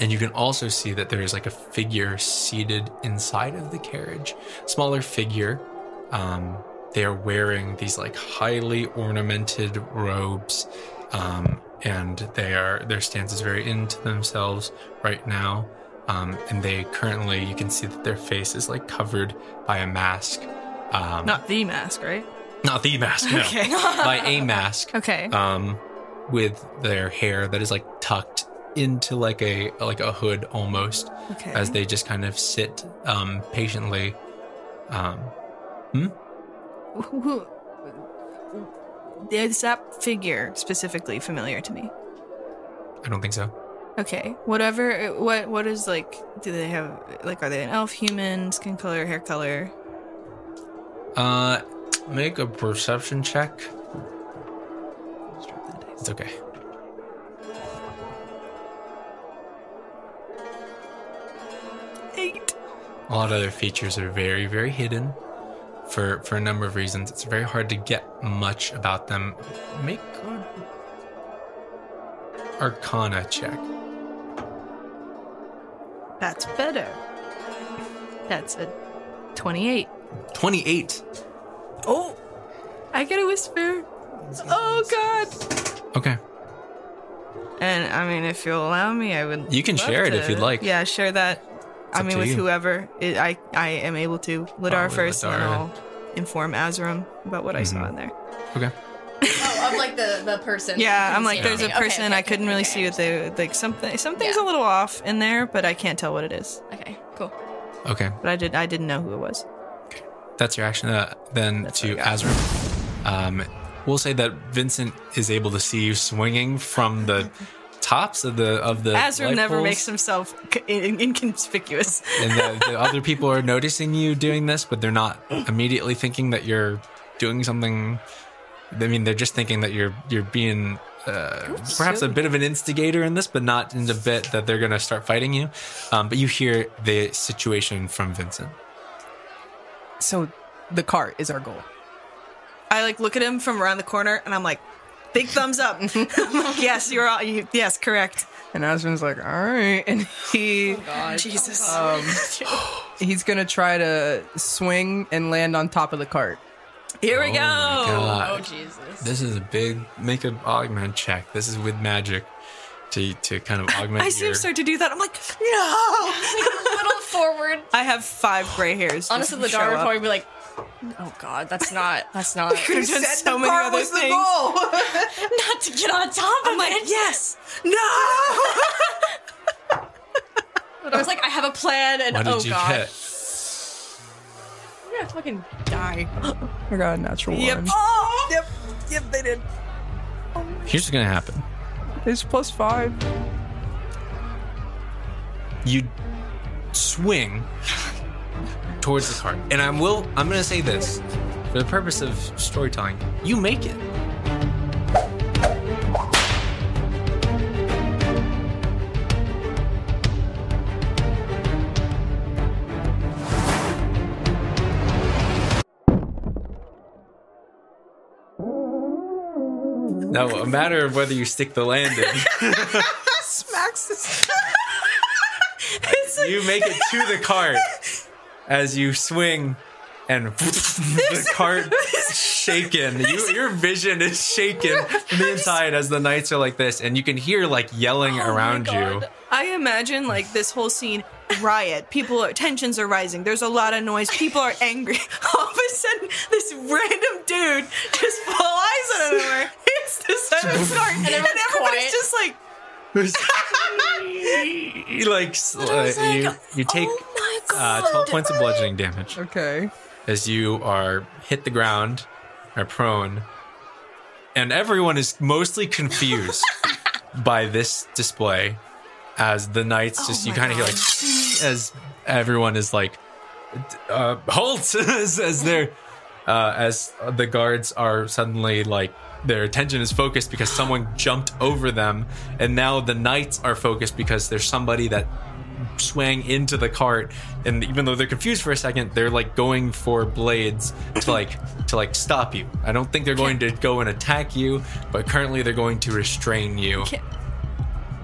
And you can also see that there is like a figure seated inside of the carriage, smaller figure. Um, they are wearing these like highly ornamented robes, um, and they are their stance is very into themselves right now. Um, and they currently, you can see that their face is like covered by a mask. Um, Not the mask, right? not the mask, no, Okay. by a mask (laughs) Okay. um, with their hair that is like tucked into like a like a hood almost, okay. as they just kind of sit um, patiently. Um, who- is that figure specifically familiar to me? I don't think so. Okay. Whatever. What? What is like? Do they have like? Are they an elf, human, skin color, hair color? Uh, make a perception check. It's okay. Eight. A lot of their features are very, very hidden for for a number of reasons. It's very hard to get much about them. Make an Arcana check. That's better. That's a twenty-eight. Twenty-eight. Oh, I get a whisper. Oh God. Okay. And I mean, if you'll allow me, I would. You can love share it to- if you'd like. Yeah, share that. I up mean, to with you. whoever it, I I am able to. Lidar Probably first, and then I'll inform Azram about what I saw Mhm. in there. Okay. Oh, of like the the person. Yeah, I'm like, there's see a person Okay, I couldn't okay, really okay. see what they like. Something something's Yeah. a little off in there, but I can't tell what it is. Okay, cool. Okay. But I did I didn't know who it was. That's your action. Uh, then That's to what I got. Azra. Um, we'll say that Vincent is able to see you swinging from the tops of the of the. Azram light never poles, makes himself in- inconspicuous. and the, the (laughs) other people are noticing you doing this, but they're not immediately thinking that you're doing something. I mean, they're just thinking that you're you're being. Uh, perhaps a bit of an instigator in this, but not in the bit that they're going to start fighting you. Um, but you hear the situation from Vincent. So the cart is our goal. I like look at him from around the corner, and I'm like, big thumbs up. (laughs) (laughs) yes, you're all. You, yes, correct. And Aspen's like, all right. And he Jesus. um he's gonna try to swing and land on top of the cart. Here we Oh go. my God. Oh Jesus. This is a big make an augment check. This is with magic to to kind of (laughs) augment. I see your, start to do that. I'm like, no. a little forward. I have five gray hairs. Honestly, just the show dog would probably be like, "Oh God, that's not. (laughs) That's not. Could have done so the many cart other was the things. goal. (laughs) not to get on top of I'm like, it." yes, no. (laughs) But I was like, I have a plan, and What did oh you God, get? I'm gonna fucking die. (gasps) I got a natural Yep. one. Oh. Yep. Yep. They did. Here's what's gonna happen. It's plus five. You swing towards the cart, and I will. I'm gonna say this for the purpose of storytelling. You make it. Now, a matter of whether you stick the landing. (laughs) Smacks this. (laughs) you make it to the cart (laughs) as you swing and (laughs) the cart shaken you, your vision is shaken from the inside as the knights are like this and you can hear like yelling oh around you I imagine like this whole scene riot. People are tensions are rising. There's a lot of noise. People are angry. (laughs) All of a sudden, this random dude just (laughs) flies out of nowhere, hits the side of the cart, and, everyone's everybody's quiet. just like, (laughs) (laughs) you like, s- uh, you, you take "Oh uh, 12 points of bludgeoning damage. Okay. as you are hit the ground are prone and everyone is mostly confused (laughs) by this display as the knights just you kind of hear like (sniffs) as everyone is like uh halt as, as they're uh as the guards are suddenly like their attention is focused because someone (gasps) jumped over them and now the knights are focused because there's somebody that swang into the cart, and even though they're confused for a second, they're like going for blades to like to like stop you. I don't think they're going to go and attack you, but currently they're going to restrain you. Can,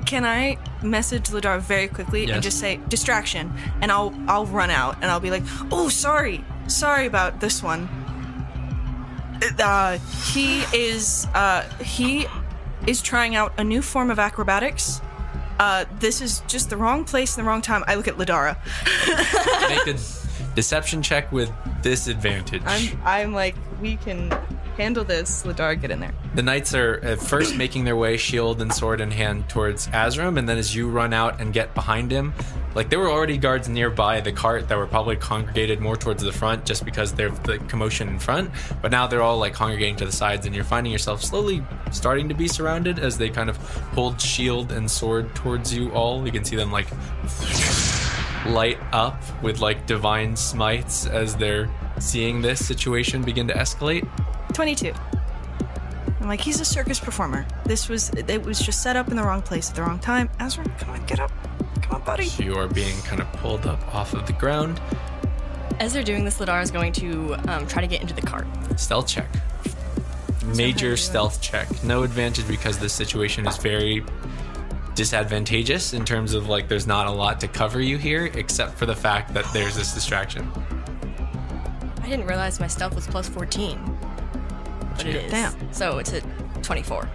can I message Ladar very quickly Yes. and just say distraction, and I'll I'll run out and I'll be like, oh sorry, sorry about this one. Uh, he is uh he is trying out a new form of acrobatics. Uh, this is just the wrong place and the wrong time. I look at Ladara. Make a deception check with disadvantage. I'm I'm like, we can handle this. Ladara, get in there. The knights are at first making their way, shield and sword in hand, towards Azram, and then as you run out and get behind him, like there were already guards nearby the cart that were probably congregated more towards the front just because there's the commotion in front, but now they're all like congregating to the sides, and you're finding yourself slowly starting to be surrounded as they kind of hold shield and sword towards you all. You can see them like light up with like divine smites as they're seeing this situation begin to escalate. Twenty-two. I'm like, he's a circus performer. This was it was just set up in the wrong place at the wrong time. Azra, come on, get up. Come on, buddy. You are being kind of pulled up off of the ground. As they're doing this, Ladar is going to um, try to get into the cart. Stealth check. Major stealth check. No advantage because this situation is very disadvantageous in terms of like there's not a lot to cover you here except for the fact that there's this distraction. I didn't realize my stealth was plus 14. But it is. Damn. So it's a 24.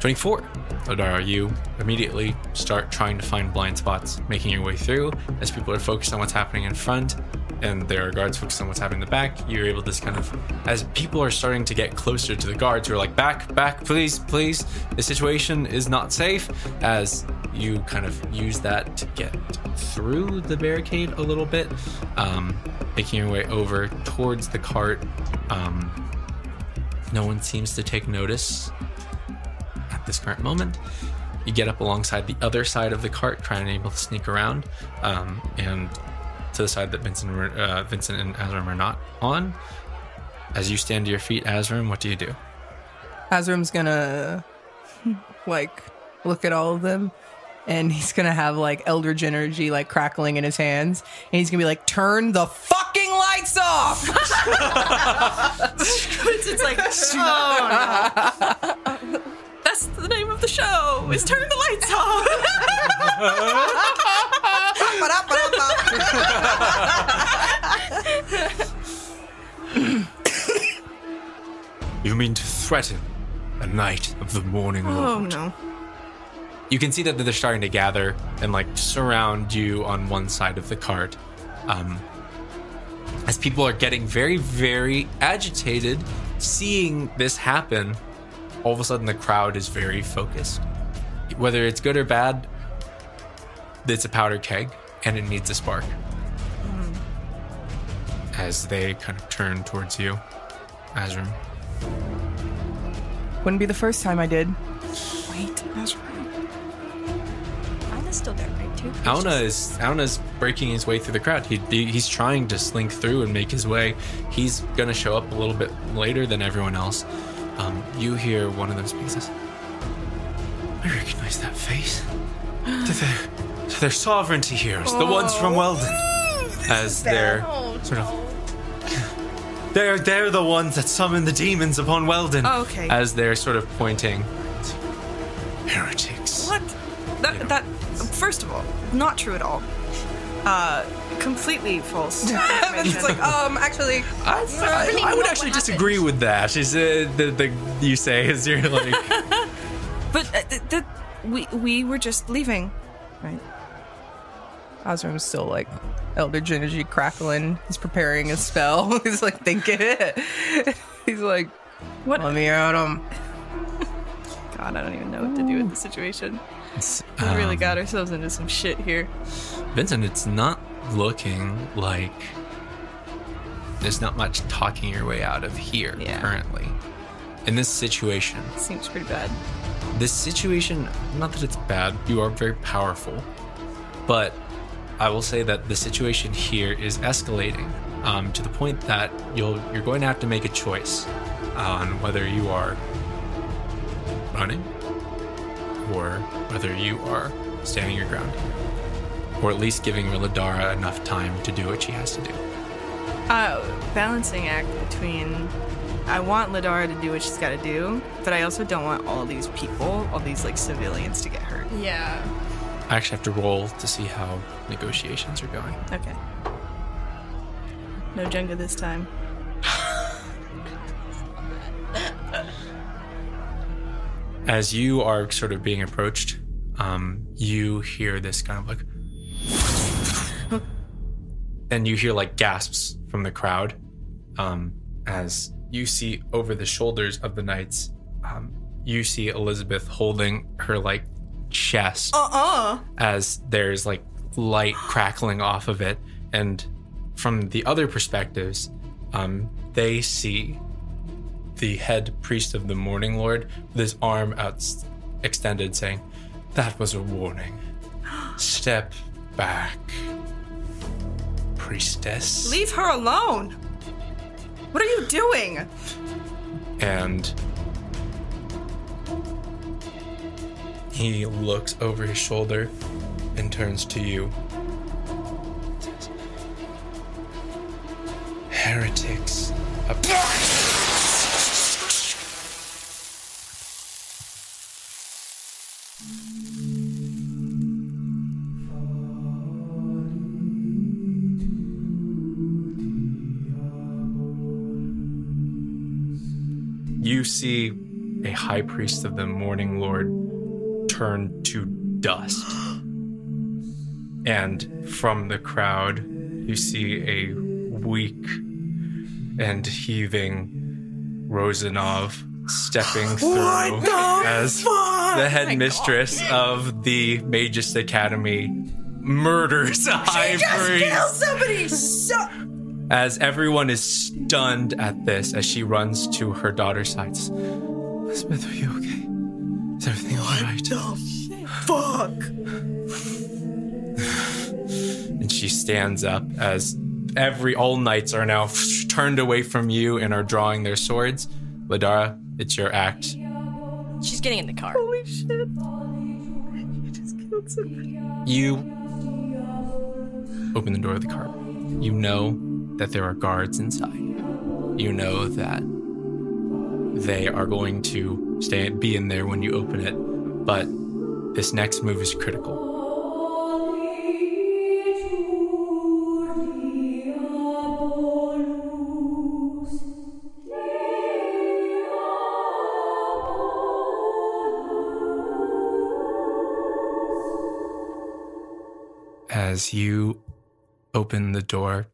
24. Odara, you immediately start trying to find blind spots, making your way through. As people are focused on what's happening in front, and there are guards focused on what's happening in the back, you're able to just kind of, as people are starting to get closer to the guards, who are like, back, back, please, please, the situation is not safe, as you kind of use that to get through the barricade a little bit, um, making your way over towards the cart. Um, no one seems to take notice at this current moment. You get up alongside the other side of the cart, trying to be able to sneak around, um, and to the side that Vincent, uh, Vincent and Azram are not on. As you stand to your feet, Azram, what do you do? Azram's gonna (laughs) like look at all of them and he's gonna have like eldritch energy like crackling in his hands and he's gonna be like turn the fucking lights off (laughs) it's like, oh no. That's the name of the show. Is turn the lights off. You mean to threaten a knight of the morning oh no. You can see that they're starting to gather and like surround you on one side of the cart um, as people are getting very very agitated seeing this happen. All of a sudden the crowd is very focused. Whether it's good or bad it's a powder keg and it needs a spark. As they kind of turn towards you Azram. wouldn't be the first time i did. Wait, Azra. Anna's still there, right, too? Auna is Auna's breaking his way through the crowd. He, he he's trying to slink through and make his way. He's gonna show up a little bit later than everyone else. Um, you hear one of those pieces. "I recognize that face. they're, they're, they're sovereignty heroes, the ones from Weldon." As they're sort of. They're they're the ones that summon the demons upon Weldon. Oh, okay. As they're sort of pointing. Heretics. What? That that first of all, not true at all. Uh, completely false. (laughs) it's like um actually I, I, I would actually disagree with that. Is uh, the the you say is you're (laughs) like but uh, th- th- we we were just leaving, right? Azram's still like eldritch energy crackling he's preparing a spell (laughs) he's like thinking it he's like What? let me out him God, I don't even know what to do with the situation. We really Um, got ourselves into some shit here. Vincent. It's not looking like there's not much talking your way out of here Yeah. currently. In this situation, Seems pretty bad. this situation, not that it's bad, you are very powerful, but I will say that the situation here is escalating um, to the point that you'll you're going to have to make a choice on whether you are running or whether you are standing your ground or at least giving Ladara enough time to do what she has to do. Uh, balancing act between I want Ladara to do what she's got to do, but I also don't want all these people, all these like civilians, to get hurt. Yeah. I actually have to roll to see how negotiations are going. Okay. No Jenga this time. (laughs) As you are sort of being approached, um, you hear this kind of like, and you hear like gasps from the crowd um, as you see over the shoulders of the knights. Um, you see Elizabeth holding her like chest Uh as there's like light crackling off of it and from the other perspectives um, they see the head priest of the morning lord with his arm out extended saying that was a warning (gasps) step back priestess Leave her alone! What are you doing? and he looks over his shoulder and turns to you. Heretics. Up- You see a high priest of the morning lord turn to dust. And from the crowd, you see a weak and heaving Rosanov stepping (gasps) through as the head mistress of the Magus Academy murders a high priest somebody! So- as everyone is stunned at this as she runs to her daughter's side. Elizabeth, are you okay? Is everything all right? Fuck! And she stands up as every all knights are now turned away from you and are drawing their swords. Ladara, it's your act. She's getting in the car. Holy shit. You just killed somebody. You open the door of the car. You know that there are guards inside. You know that they are going to stay be in there when you open it, but this next move is critical. As you open the door,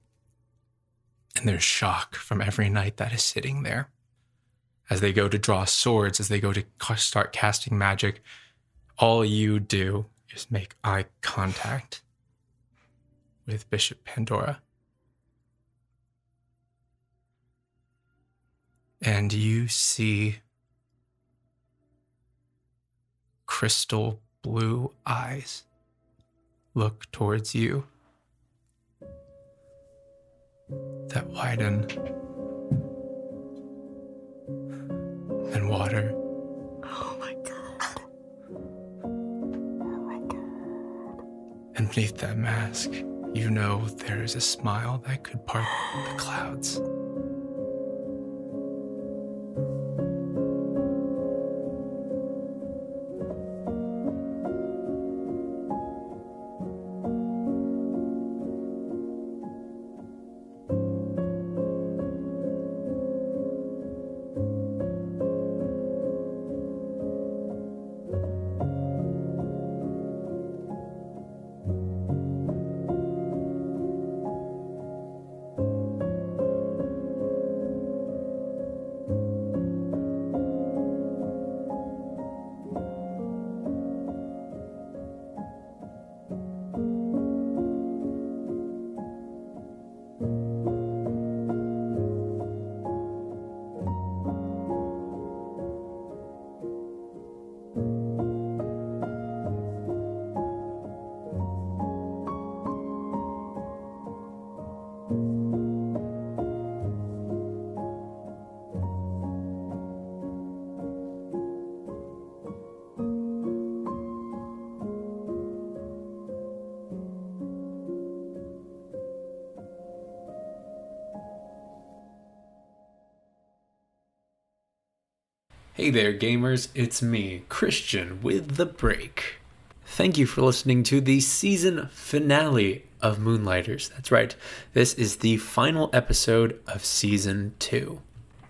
and there's shock from every knight that is sitting there. As they go to draw swords, as they go to start casting magic, all you do is make eye contact with Bishop Pandora. And you see crystal blue eyes look towards you that widen and water. Oh my god. Oh my god. And beneath that mask, you know there is a smile that could part the clouds. Hey there, gamers. It's me, Christian, with The Break. Thank you for listening to the season finale of Moonlighters. That's right, this is the final episode of season two.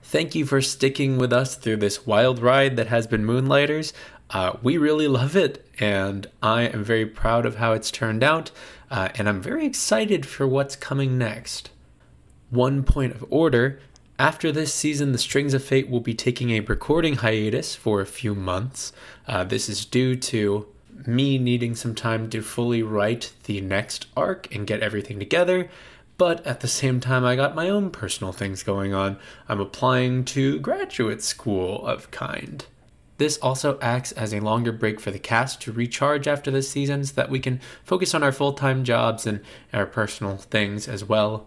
Thank you for sticking with us through this wild ride that has been Moonlighters. Uh, we really love it, and I am very proud of how it's turned out, uh, and I'm very excited for what's coming next. One point of order after this season, the Strings of Fate will be taking a recording hiatus for a few months. Uh, this is due to me needing some time to fully write the next arc and get everything together. But at the same time, I got my own personal things going on. I'm applying to graduate school of kind. This also acts as a longer break for the cast to recharge after this season so that we can focus on our full time jobs and our personal things as well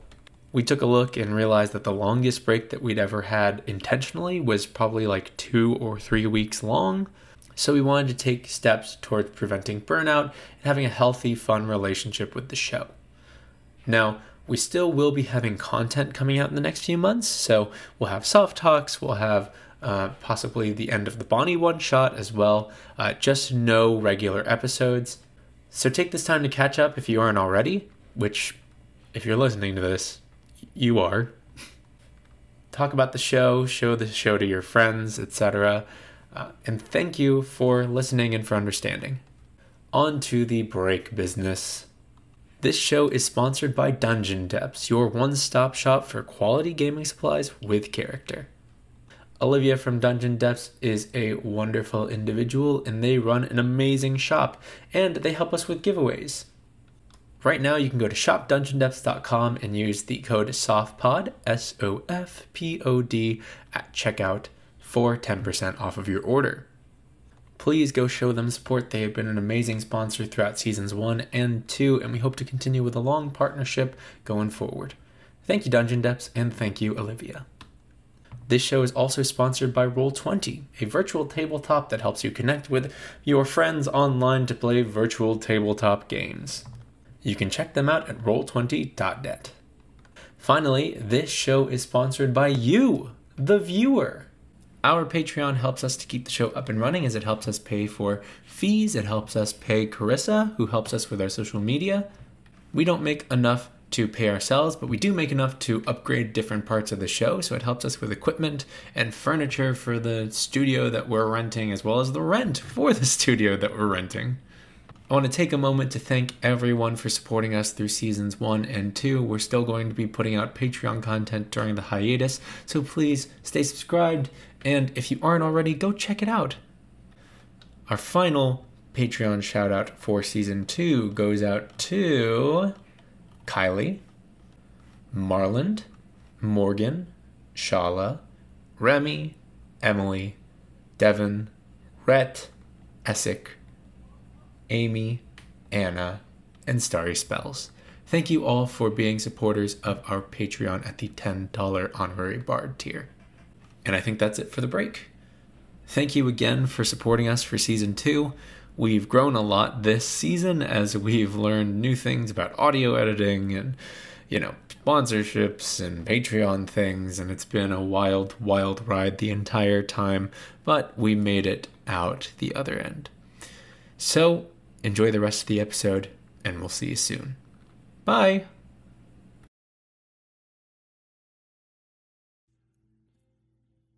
we took a look and realized that the longest break that we'd ever had intentionally was probably like two or three weeks long. So we wanted to take steps towards preventing burnout and having a healthy, fun relationship with the show. Now, we still will be having content coming out in the next few months, so we'll have soft talks, we'll have uh, possibly the end of the Bonnie one shot as well, uh, just no regular episodes. So take this time to catch up if you aren't already, which, if you're listening to this, you are. Talk about the show, show the show to your friends, etc. Uh, and thank you for listening and for understanding. On to the break business. This show is sponsored by Dungeon Depths, your one stop shop for quality gaming supplies with character. Olivia from Dungeon Depths is a wonderful individual and they run an amazing shop and they help us with giveaways. Right now, you can go to shopdungeondepths.com and use the code SOFPOD, S O F P O D, at checkout for 10% off of your order. Please go show them support. They have been an amazing sponsor throughout seasons one and two, and we hope to continue with a long partnership going forward. Thank you, Dungeon Depths, and thank you, Olivia. This show is also sponsored by Roll20, a virtual tabletop that helps you connect with your friends online to play virtual tabletop games. You can check them out at roll20.net. Finally, this show is sponsored by you, the viewer. Our Patreon helps us to keep the show up and running as it helps us pay for fees. It helps us pay Karissa, who helps us with our social media. We don't make enough to pay ourselves, but we do make enough to upgrade different parts of the show. So it helps us with equipment and furniture for the studio that we're renting, as well as the rent for the (laughs) studio that we're renting. I want to take a moment to thank everyone for supporting us through seasons one and two. We're still going to be putting out Patreon content during the hiatus, so please stay subscribed. And if you aren't already, go check it out. Our final Patreon shout out for season two goes out to Kylie, Marland, Morgan, Shahla, Remy, Emily, Devon, Rhett, Essek, Amy, Ana, and Starry Spells. Thank you all for being supporters of our Patreon at the $10 honorary bard tier. And I think that's it for the break. Thank you again for supporting us for season two. We've grown a lot this season as we've learned new things about audio editing and, you know, sponsorships and Patreon things, and it's been a wild, wild ride the entire time, but we made it out the other end. So, Enjoy the rest of the episode, and we'll see you soon. Bye.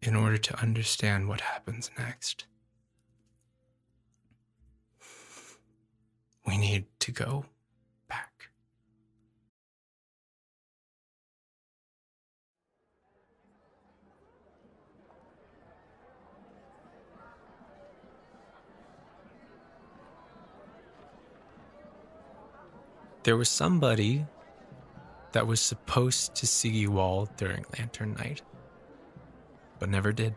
In order to understand what happens next, we need to go back. There was somebody that was supposed to see you all during Lantern Night, but never did.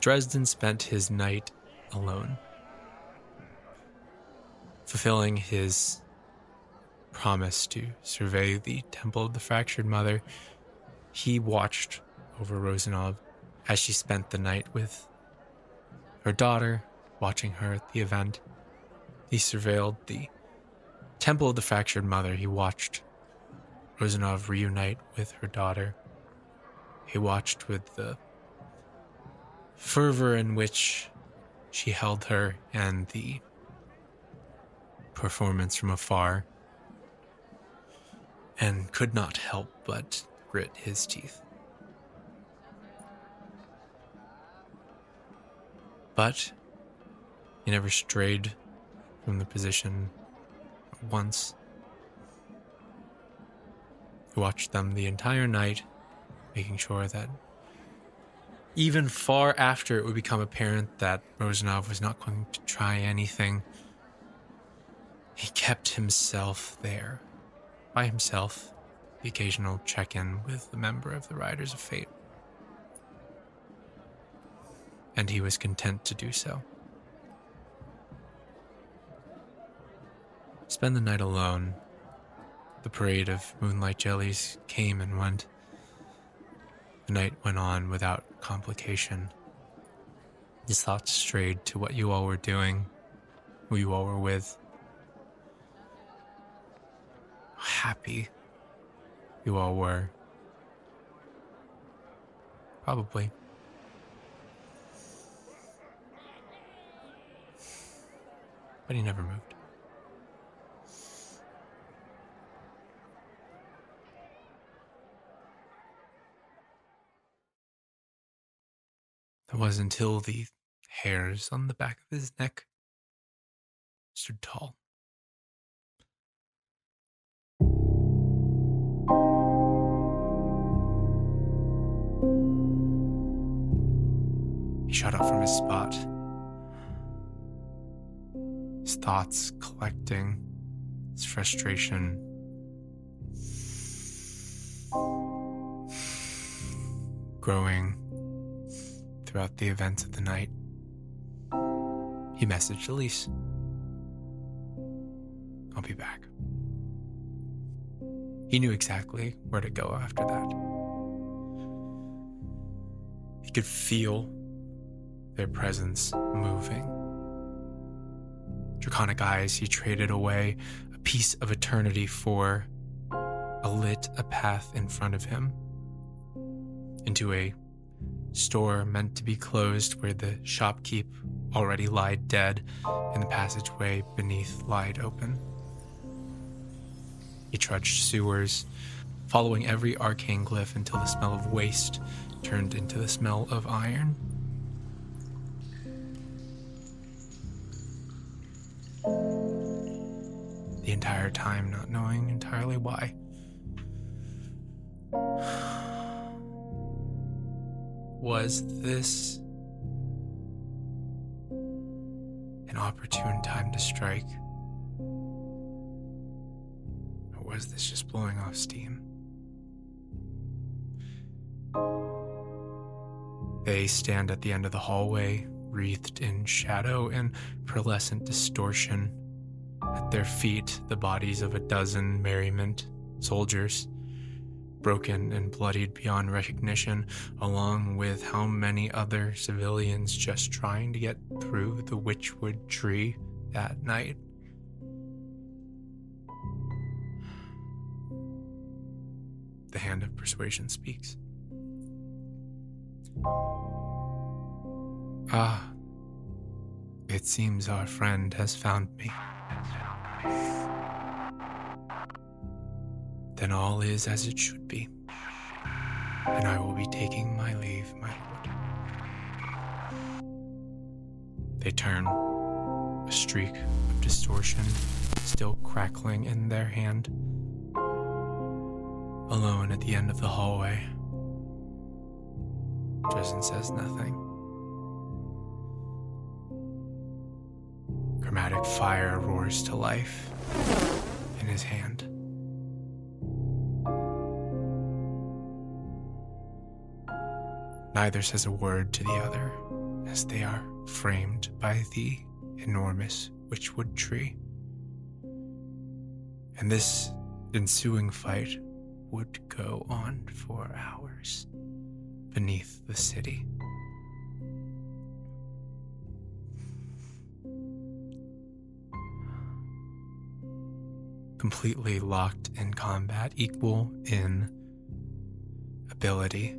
Dresden spent his night alone, fulfilling his promise to survey the Temple of the Fractured Mother. He watched over Rosanov as she spent the night with her daughter, watching her at the event. He surveilled the Temple of the Fractured Mother. He watched Rosanov reunite with her daughter. He watched with the fervor in which she held her and the performance from afar and could not help but grit his teeth. But he never strayed from the position once. He watched them the entire night, making sure that even far after it would become apparent that Rosanov was not going to try anything, he kept himself there, by himself, the occasional check in with a member of the Riders of Fate. And he was content to do so. Spend the night alone. The parade of moonlight jellies came and went. The night went on without complication. His thoughts strayed to what you all were doing, who you all were with. Happy you all were. Probably. But he never moved. It was until the hairs on the back of his neck stood tall. He shot up from his spot, his thoughts collecting, his frustration. (sighs) Growing throughout the events of the night. He messaged Elise. I'll be back. He knew exactly where to go after that. He could feel their presence moving. Draconic eyes, he traded away a piece of eternity for a lit a path in front of him into a store meant to be closed where the shopkeep already lied dead and the passageway beneath lied open. He trudged sewers, following every arcane glyph until the smell of waste turned into the smell of iron. The entire time not knowing entirely why. (sighs) Was this an opportune time to strike? Or was this just blowing off steam? They stand at the end of the hallway, wreathed in shadow and pearlescent distortion. At their feet, the bodies of a dozen merriment soldiers, broken and bloodied beyond recognition, along with how many other civilians just trying to get through the witchwood tree that night. The hand of persuasion speaks. Ah, it seems our friend has found me. Then all is as it should be, and I will be taking my leave, my lord. They turn, a streak of distortion still crackling in their hand. Alone at the end of the hallway, Dresden says nothing. Chromatic fire roars to life in his hand. Neither says a word to the other as they are framed by the enormous witchwood tree. And this ensuing fight would go on for hours beneath the city. Completely locked in combat, equal in ability,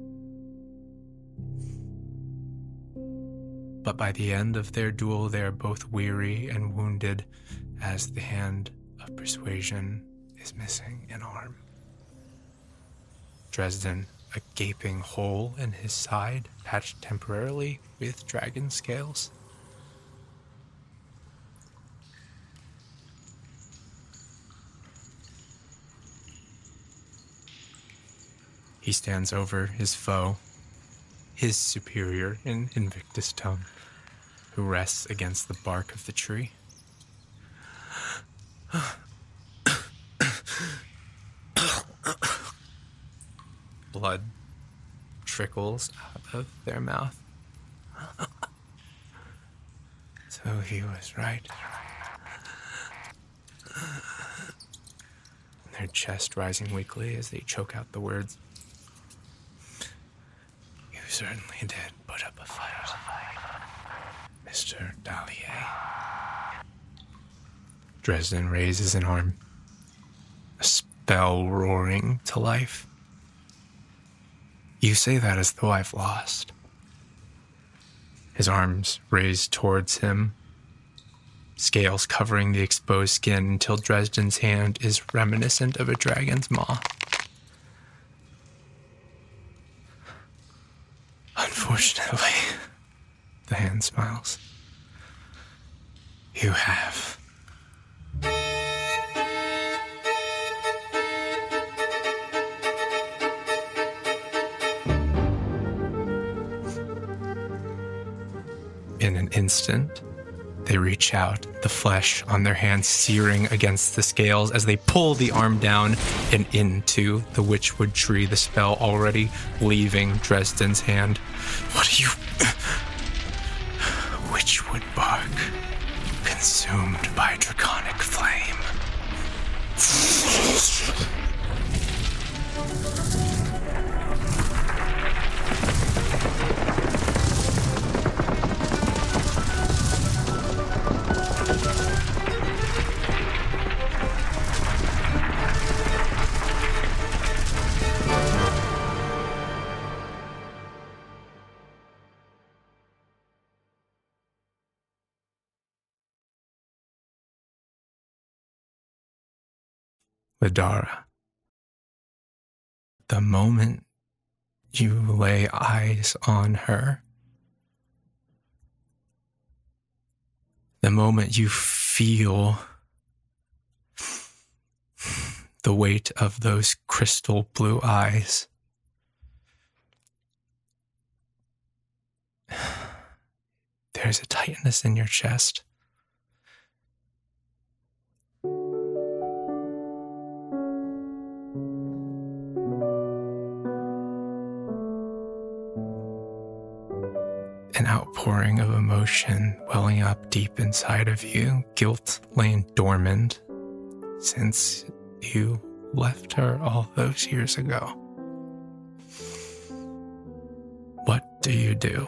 But by the end of their duel, they are both weary and wounded as the hand of persuasion is missing an arm. Dresden, a gaping hole in his side, patched temporarily with dragon scales. He stands over his foe, his superior in Invictus tone, who rests against the bark of the tree. Blood trickles out of their mouth. so he was right. Their chest rising weakly as they choke out the words. You certainly did put up a fight, Mr. Dalier. Dresden raises an arm, a spell roaring to life. You say that as though I've lost. His arms raised towards him, scales covering the exposed skin until Dresden's hand is reminiscent of a dragon's maw. Unfortunately, the hand smiles. You have. In an instant, they reach out, the flesh on their hands searing against the scales as they pull the arm down and into the witchwood tree, the spell already leaving Dresden's hand. What are you. Witchwood bark, consumed by draconic flame. Ladara. The moment you lay eyes on her, the moment you feel the weight of those crystal blue eyes, there's a tightness in your chest. Outpouring of emotion welling up deep inside of you, guilt laying dormant since you left her all those years ago. What do you do?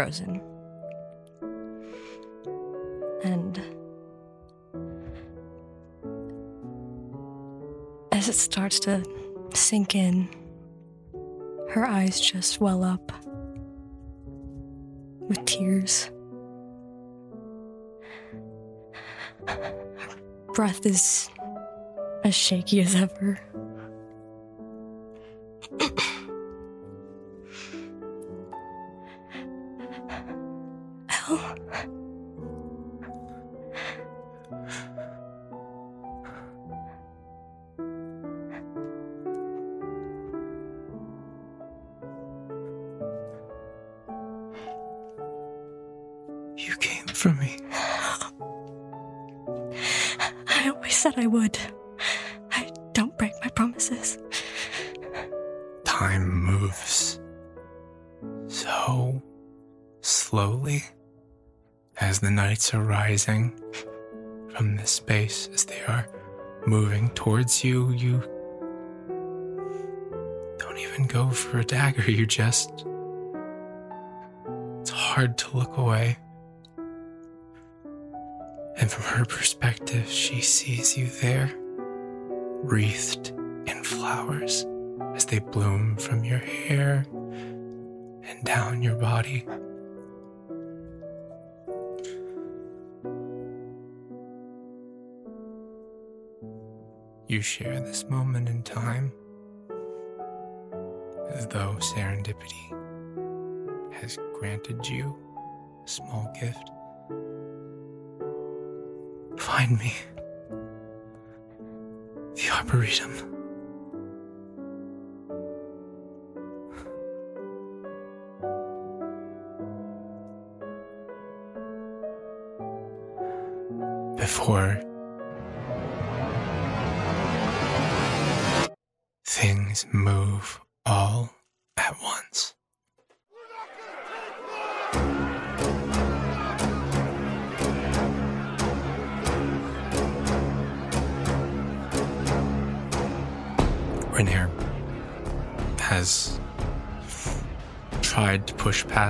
Frozen. And as it starts to sink in, her eyes just well up with tears. Her breath is as shaky as ever. You came for me. I always said I would. I don't break my promises. Time moves the nights are rising from this space, as they are moving towards you. You don't even go for a dagger. You just. It's hard to look away. And from her perspective, she sees you there, wreathed in flowers as they bloom from your hair and down your body. You share this moment in time as though serendipity has granted you a small gift. Find me the Arboretum.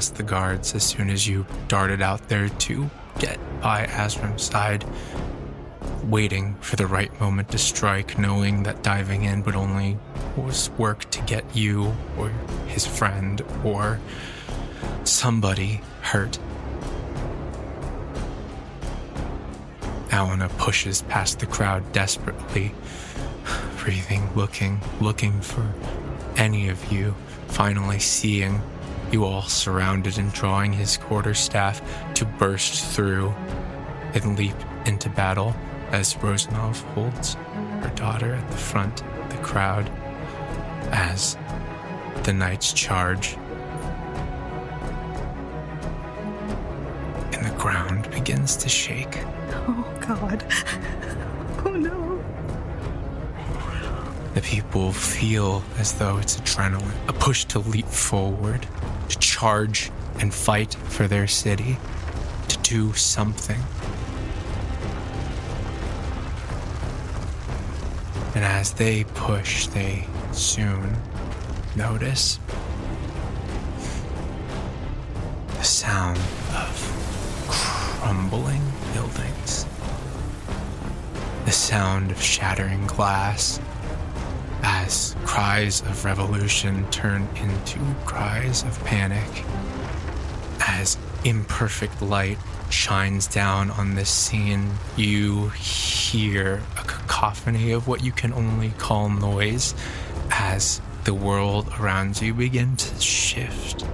Past the guards as soon as you darted out there to get by Asrim's side, waiting for the right moment to strike, knowing that diving in would only was work to get you or his friend or somebody hurt. Alana pushes past the crowd desperately, breathing, looking, looking for any of you, finally seeing you all surrounded and drawing his quarterstaff to burst through and leap into battle as Rosanov holds her daughter at the front of the crowd as the knights charge. And the ground begins to shake. Oh God. (laughs) The people feel as though it's adrenaline, a push to leap forward, to charge and fight for their city, to do something. And as they push, they soon notice the sound of crumbling buildings, the sound of shattering glass as cries of revolution turn into cries of panic, as imperfect light shines down on this scene, you hear a cacophony of what you can only call noise as the world around you begins to shift.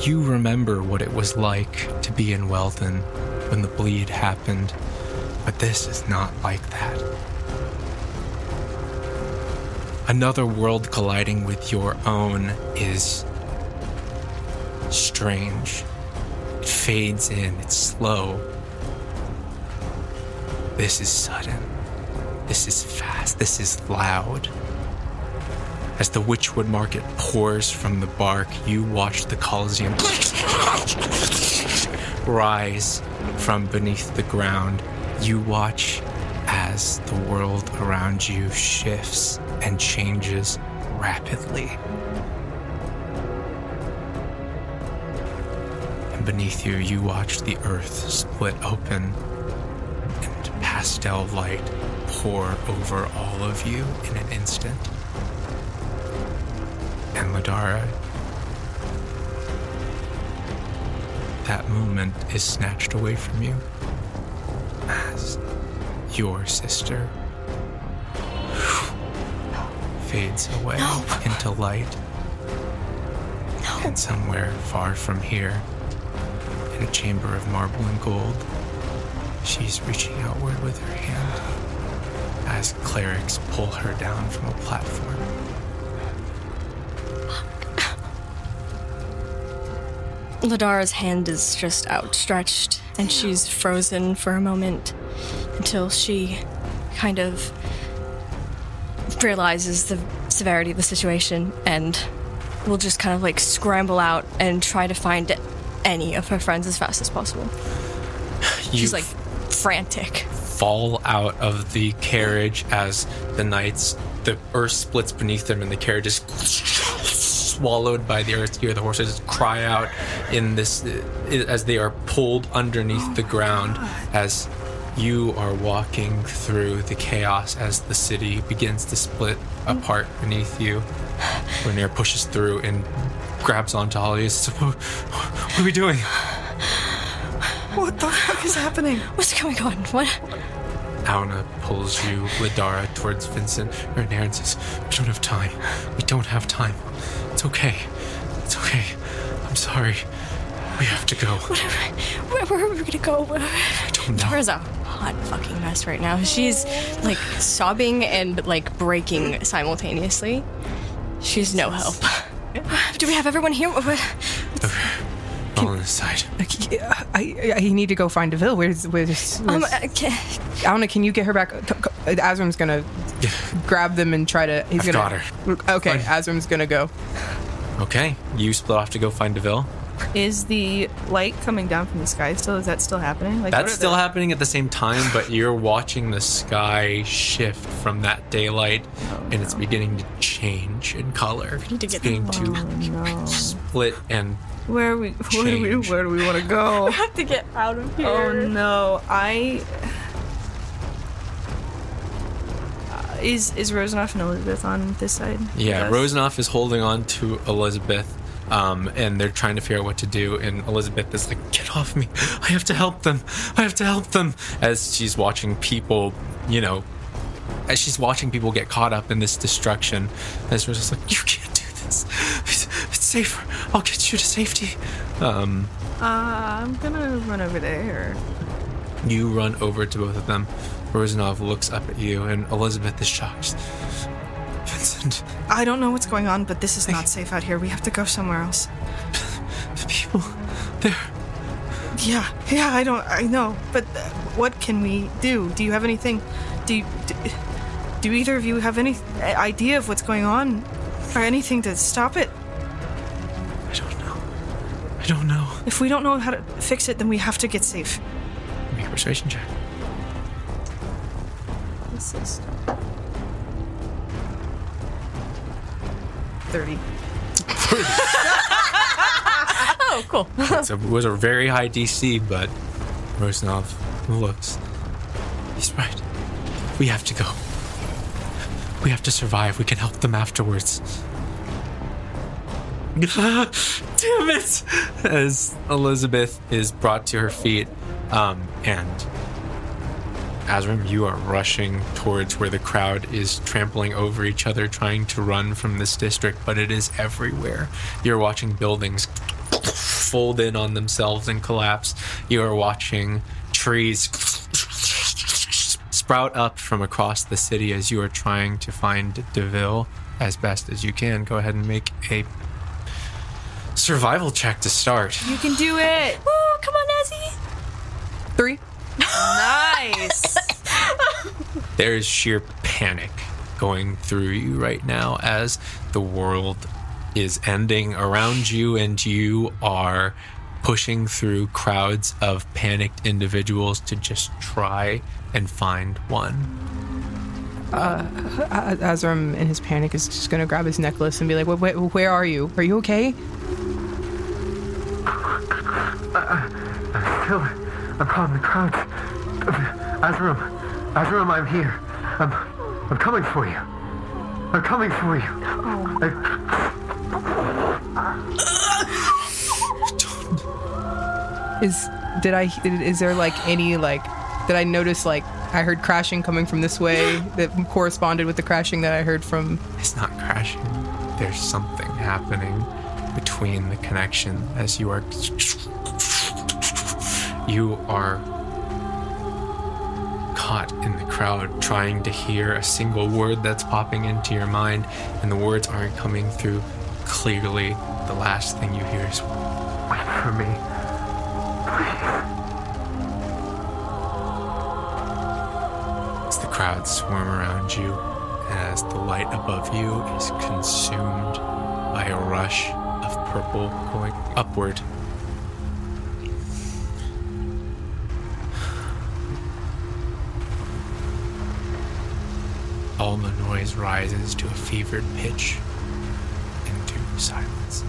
You remember what it was like to be in Weldon when the bleed happened, but this is not like that. Another world colliding with your own is strange. It fades in, it's slow. This is sudden. This is fast. This is loud. As the Witchwood Market pours from the bark, you watch the Coliseum (laughs) rise from beneath the ground. You watch as the world around you shifts and changes rapidly. And beneath you, you watch the earth split open and pastel light pour over all of you in an instant. And Ladara, that moment is snatched away from you as your sister fades away into light. And somewhere far from here, in a chamber of marble and gold, she's reaching outward with her hand as clerics pull her down from a platform. Ladara's hand is just outstretched, and she's frozen for a moment until she kind of realizes the severity of the situation and will just kind of like scramble out and try to find any of her friends as fast as possible. She's like frantic. fall out of the carriage as the knights, the earth splits beneath them, and the carriage is swallowed by the earth. You hear the horses cry out in this uh, as they are pulled underneath the ground as you are walking through the chaos as the city begins to split apart beneath you. Rainier pushes through and grabs onto Holly. So, what, what are we doing? What the fuck is happening? What's going on? What? Auna pulls you, Ladara, towards Vincent. Rainier and says, We don't have time. We don't have time. It's okay. It's okay. I'm sorry. We have to go. Where, where are we gonna go? I don't know. Tara's a hot fucking mess right now. She's like sobbing and like breaking simultaneously. She's no help. Do we have everyone here? What- All on his side. I, I, I need to go find Deville. Where's where's, Um, where's uh, ca- Auna, can you get her back? C- c- Azrim's gonna grab them and try to. He's I've gonna. Okay, Fine. Azrim's gonna go. Okay. You split off to go find Deville. Is the light coming down from the sky still? Is that still happening? Like, That's still the- happening at the same time, but you're watching the sky shift from that daylight, oh, and it's beginning to change in color. We need to get beginning to Oh, no. split and Where are we? Where do we? Change. Where do we want to go? (laughs) have to get out of oh, here. Oh no! I Uh, is is Rosanov and Elizabeth on this side? Yeah. Rosanov is holding on to Elizabeth, um, and they're trying to figure out what to do. And Elizabeth is like, "Get off me! I have to help them! I have to help them!" As she's watching people, you know, as she's watching people get caught up in this destruction. As Rosanov's like, "You can't do this! It's, it's safer. I'll get you to safety." Um, Uh, I'm gonna run over there. you run over to both of them. Rosanov looks up at you, and Elizabeth is shocked. Vincent, I don't know what's going on, but this is not safe out here. We have to go somewhere else. the people, they're. Yeah, yeah, I don't, I know, but uh, what can we do? Do you have anything? Do you, do, do either of you have any uh, idea of what's going on, or anything to stop it? I don't know. I don't know. If we don't know how to fix it, then we have to get safe. Make a persuasion check. Thirty. (laughs) Oh, cool. It's it was a very high DC, but Rosanov looks. He's right. We have to go. We have to survive. We can help them afterwards. (laughs) Damn it! As Elizabeth is brought to her feet, um, and Azrim, you are rushing towards where the crowd is trampling over each other, trying to run from this district, but it is everywhere. You're watching buildings fold in on themselves and collapse. You are watching trees sprout up from across the city as you are trying to find Deville as best as you can. Go ahead and make a survival check to start. You can do it. Woo, come on, Nazzy. Three. (laughs) Nice. (laughs) There is sheer panic going through you right now as the world is ending around you and you are pushing through crowds of panicked individuals to just try and find one. Uh, A- Azram, in his panic, is just gonna grab his necklace and be like, "Wait, wait, where are you? Are you okay?" Uh, I'm still, I'm caught in the crowd. Azram, Azram, I'm here. I'm, I'm coming for you. I'm coming for you. I, Is did I? Is there like any like? Did I notice like I heard crashing coming from this way that corresponded with the crashing that I heard from? It's not crashing. There's something happening between the connection as you are. You are caught in the crowd trying to hear a single word that's popping into your mind, and the words aren't coming through clearly. The last thing you hear is wait for me. as the crowd swarm around you, as the light above you is consumed by a rush of purple going upward. All the noise rises to a fevered pitch into silence.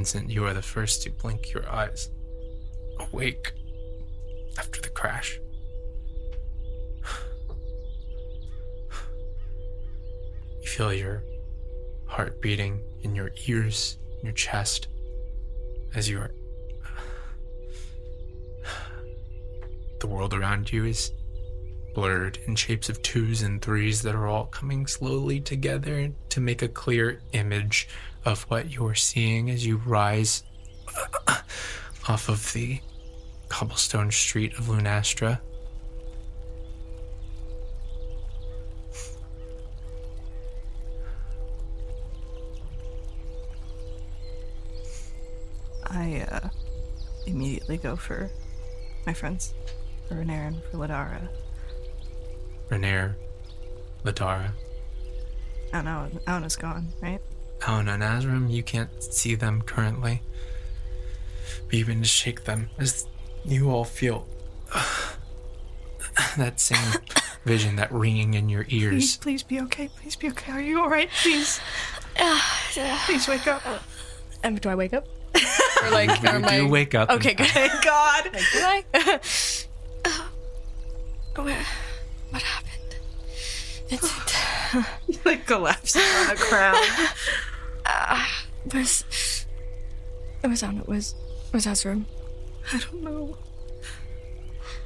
Vincent, you are the first to blink your eyes. Awake after the crash. You feel your heart beating in your ears, in your chest, as you are. The world around you is blurred in shapes of twos and threes that are all coming slowly together to make a clear image of what you're seeing as you rise (coughs) off of the cobblestone street of Lunastra. I uh, immediately go for my friends, for Renair and for Ladara. Renair, Ladara, Oh no, Auna's gone, right? Auna and Azram, you can't see them currently. But you can just shake them as you all feel (sighs) that same (coughs) vision, that ringing in your ears. please be okay. Please be okay. Are you all right? Please, (sighs) please wake up. Um, do I wake up? (laughs) Or like, You am do I- wake up. Okay, (laughs) good. Thank (laughs) God. Did I? Where? What happened? Vincent, (sighs) like collapses on the ground. where's. Where's Anna? Where's. Where's Azram? I don't know.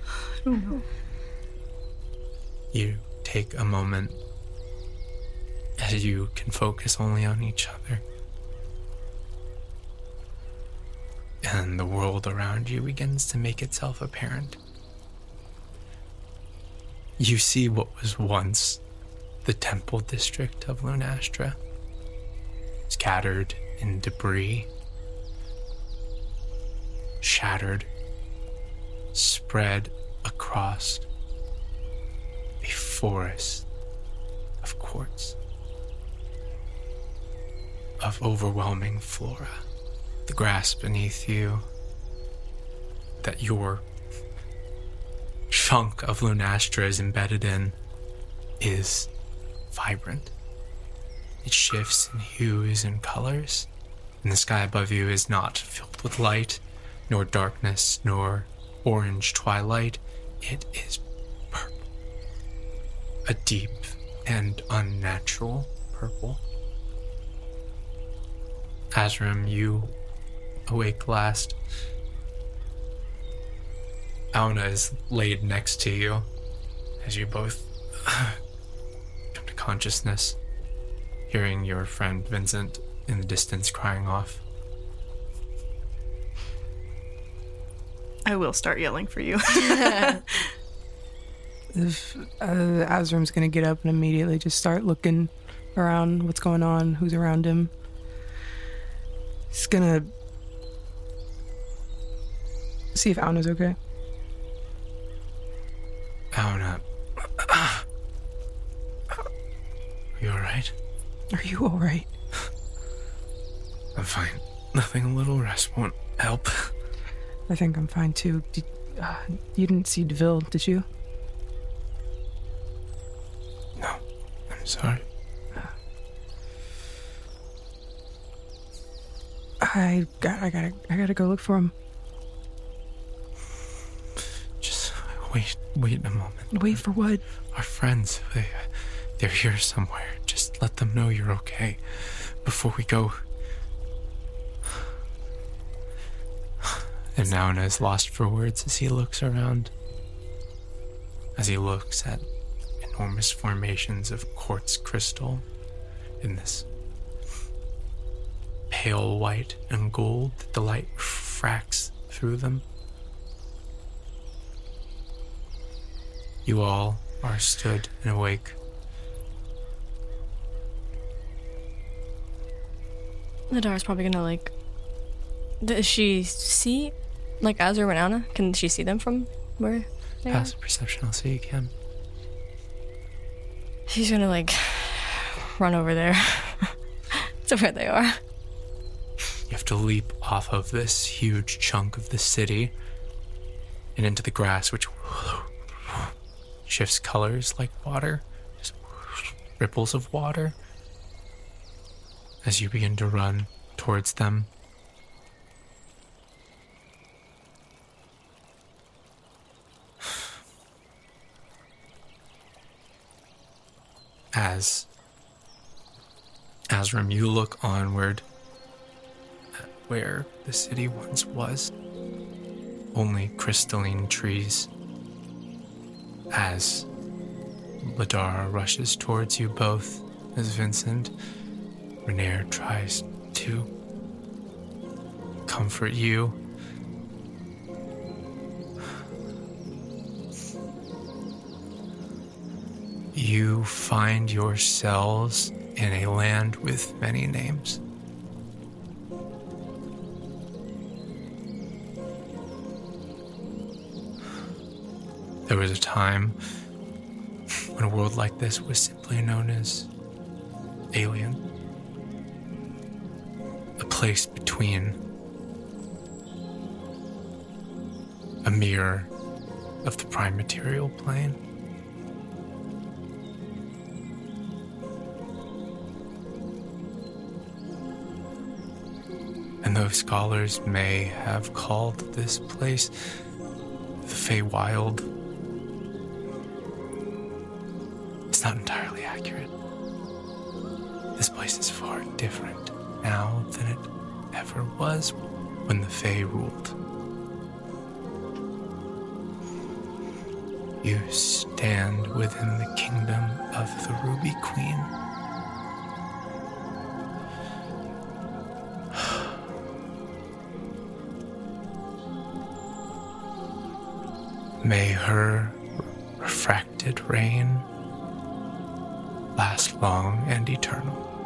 I don't know. You take a moment as you can focus only on each other. And the world around you begins to make itself apparent. You see what was once the temple district of Lunastra, scattered in debris, shattered, spread across a forest of quartz, of overwhelming flora. The grass beneath you, that your chunk of Lunastra is embedded in, is vibrant. It shifts in hues and colors, and the sky above you is not filled with light, nor darkness, nor orange twilight. It is purple a deep and unnatural purple. Azram, you awake last. Auna is laid next to you as you both (sighs) come to consciousness, hearing your friend Vincent in the distance crying off. I will start yelling for you. (laughs) (laughs) If uh, Azram's gonna get up and immediately just start looking around, what's going on, who's around him. He's gonna see if Auna's okay. Auna. You alright? Are you all right? I'm fine. Nothing a little rest won't help. I think I'm fine too. Did, uh, you didn't see Deville, did you? No, I'm sorry. I got. I gotta. I gotta go look for him. Wait, wait a moment. Wait for what? Our friends, they, they're here somewhere. Just let them know you're okay before we go. And Nauna is lost for words as he looks around. As he looks at enormous formations of quartz crystal in this pale white and gold that the light refracts through them. You all are stood and awake. Nadara's probably gonna like. Does she see, like Azur and Ana? Can she see them from where they are? Perception, I'll see you can. She's gonna like run over there (laughs) to where they are. You have to leap off of this huge chunk of the city and into the grass, which shifts colors like water, just ripples of water. As you begin to run towards them, as Asram, you look onward at where the city once was. Only crystalline trees. As Ladara rushes towards you both, as Vincent Renair tries to comfort you. You find yourselves in a land with many names. There was a time when a world like this was simply known as alien. A place between a mirror of the prime material plane. And those scholars may have called this place the Feywild. Not entirely accurate. This place is far different now than it ever was when the Fey ruled. You stand within the kingdom of the Ruby Queen. (sighs) May her long and eternal.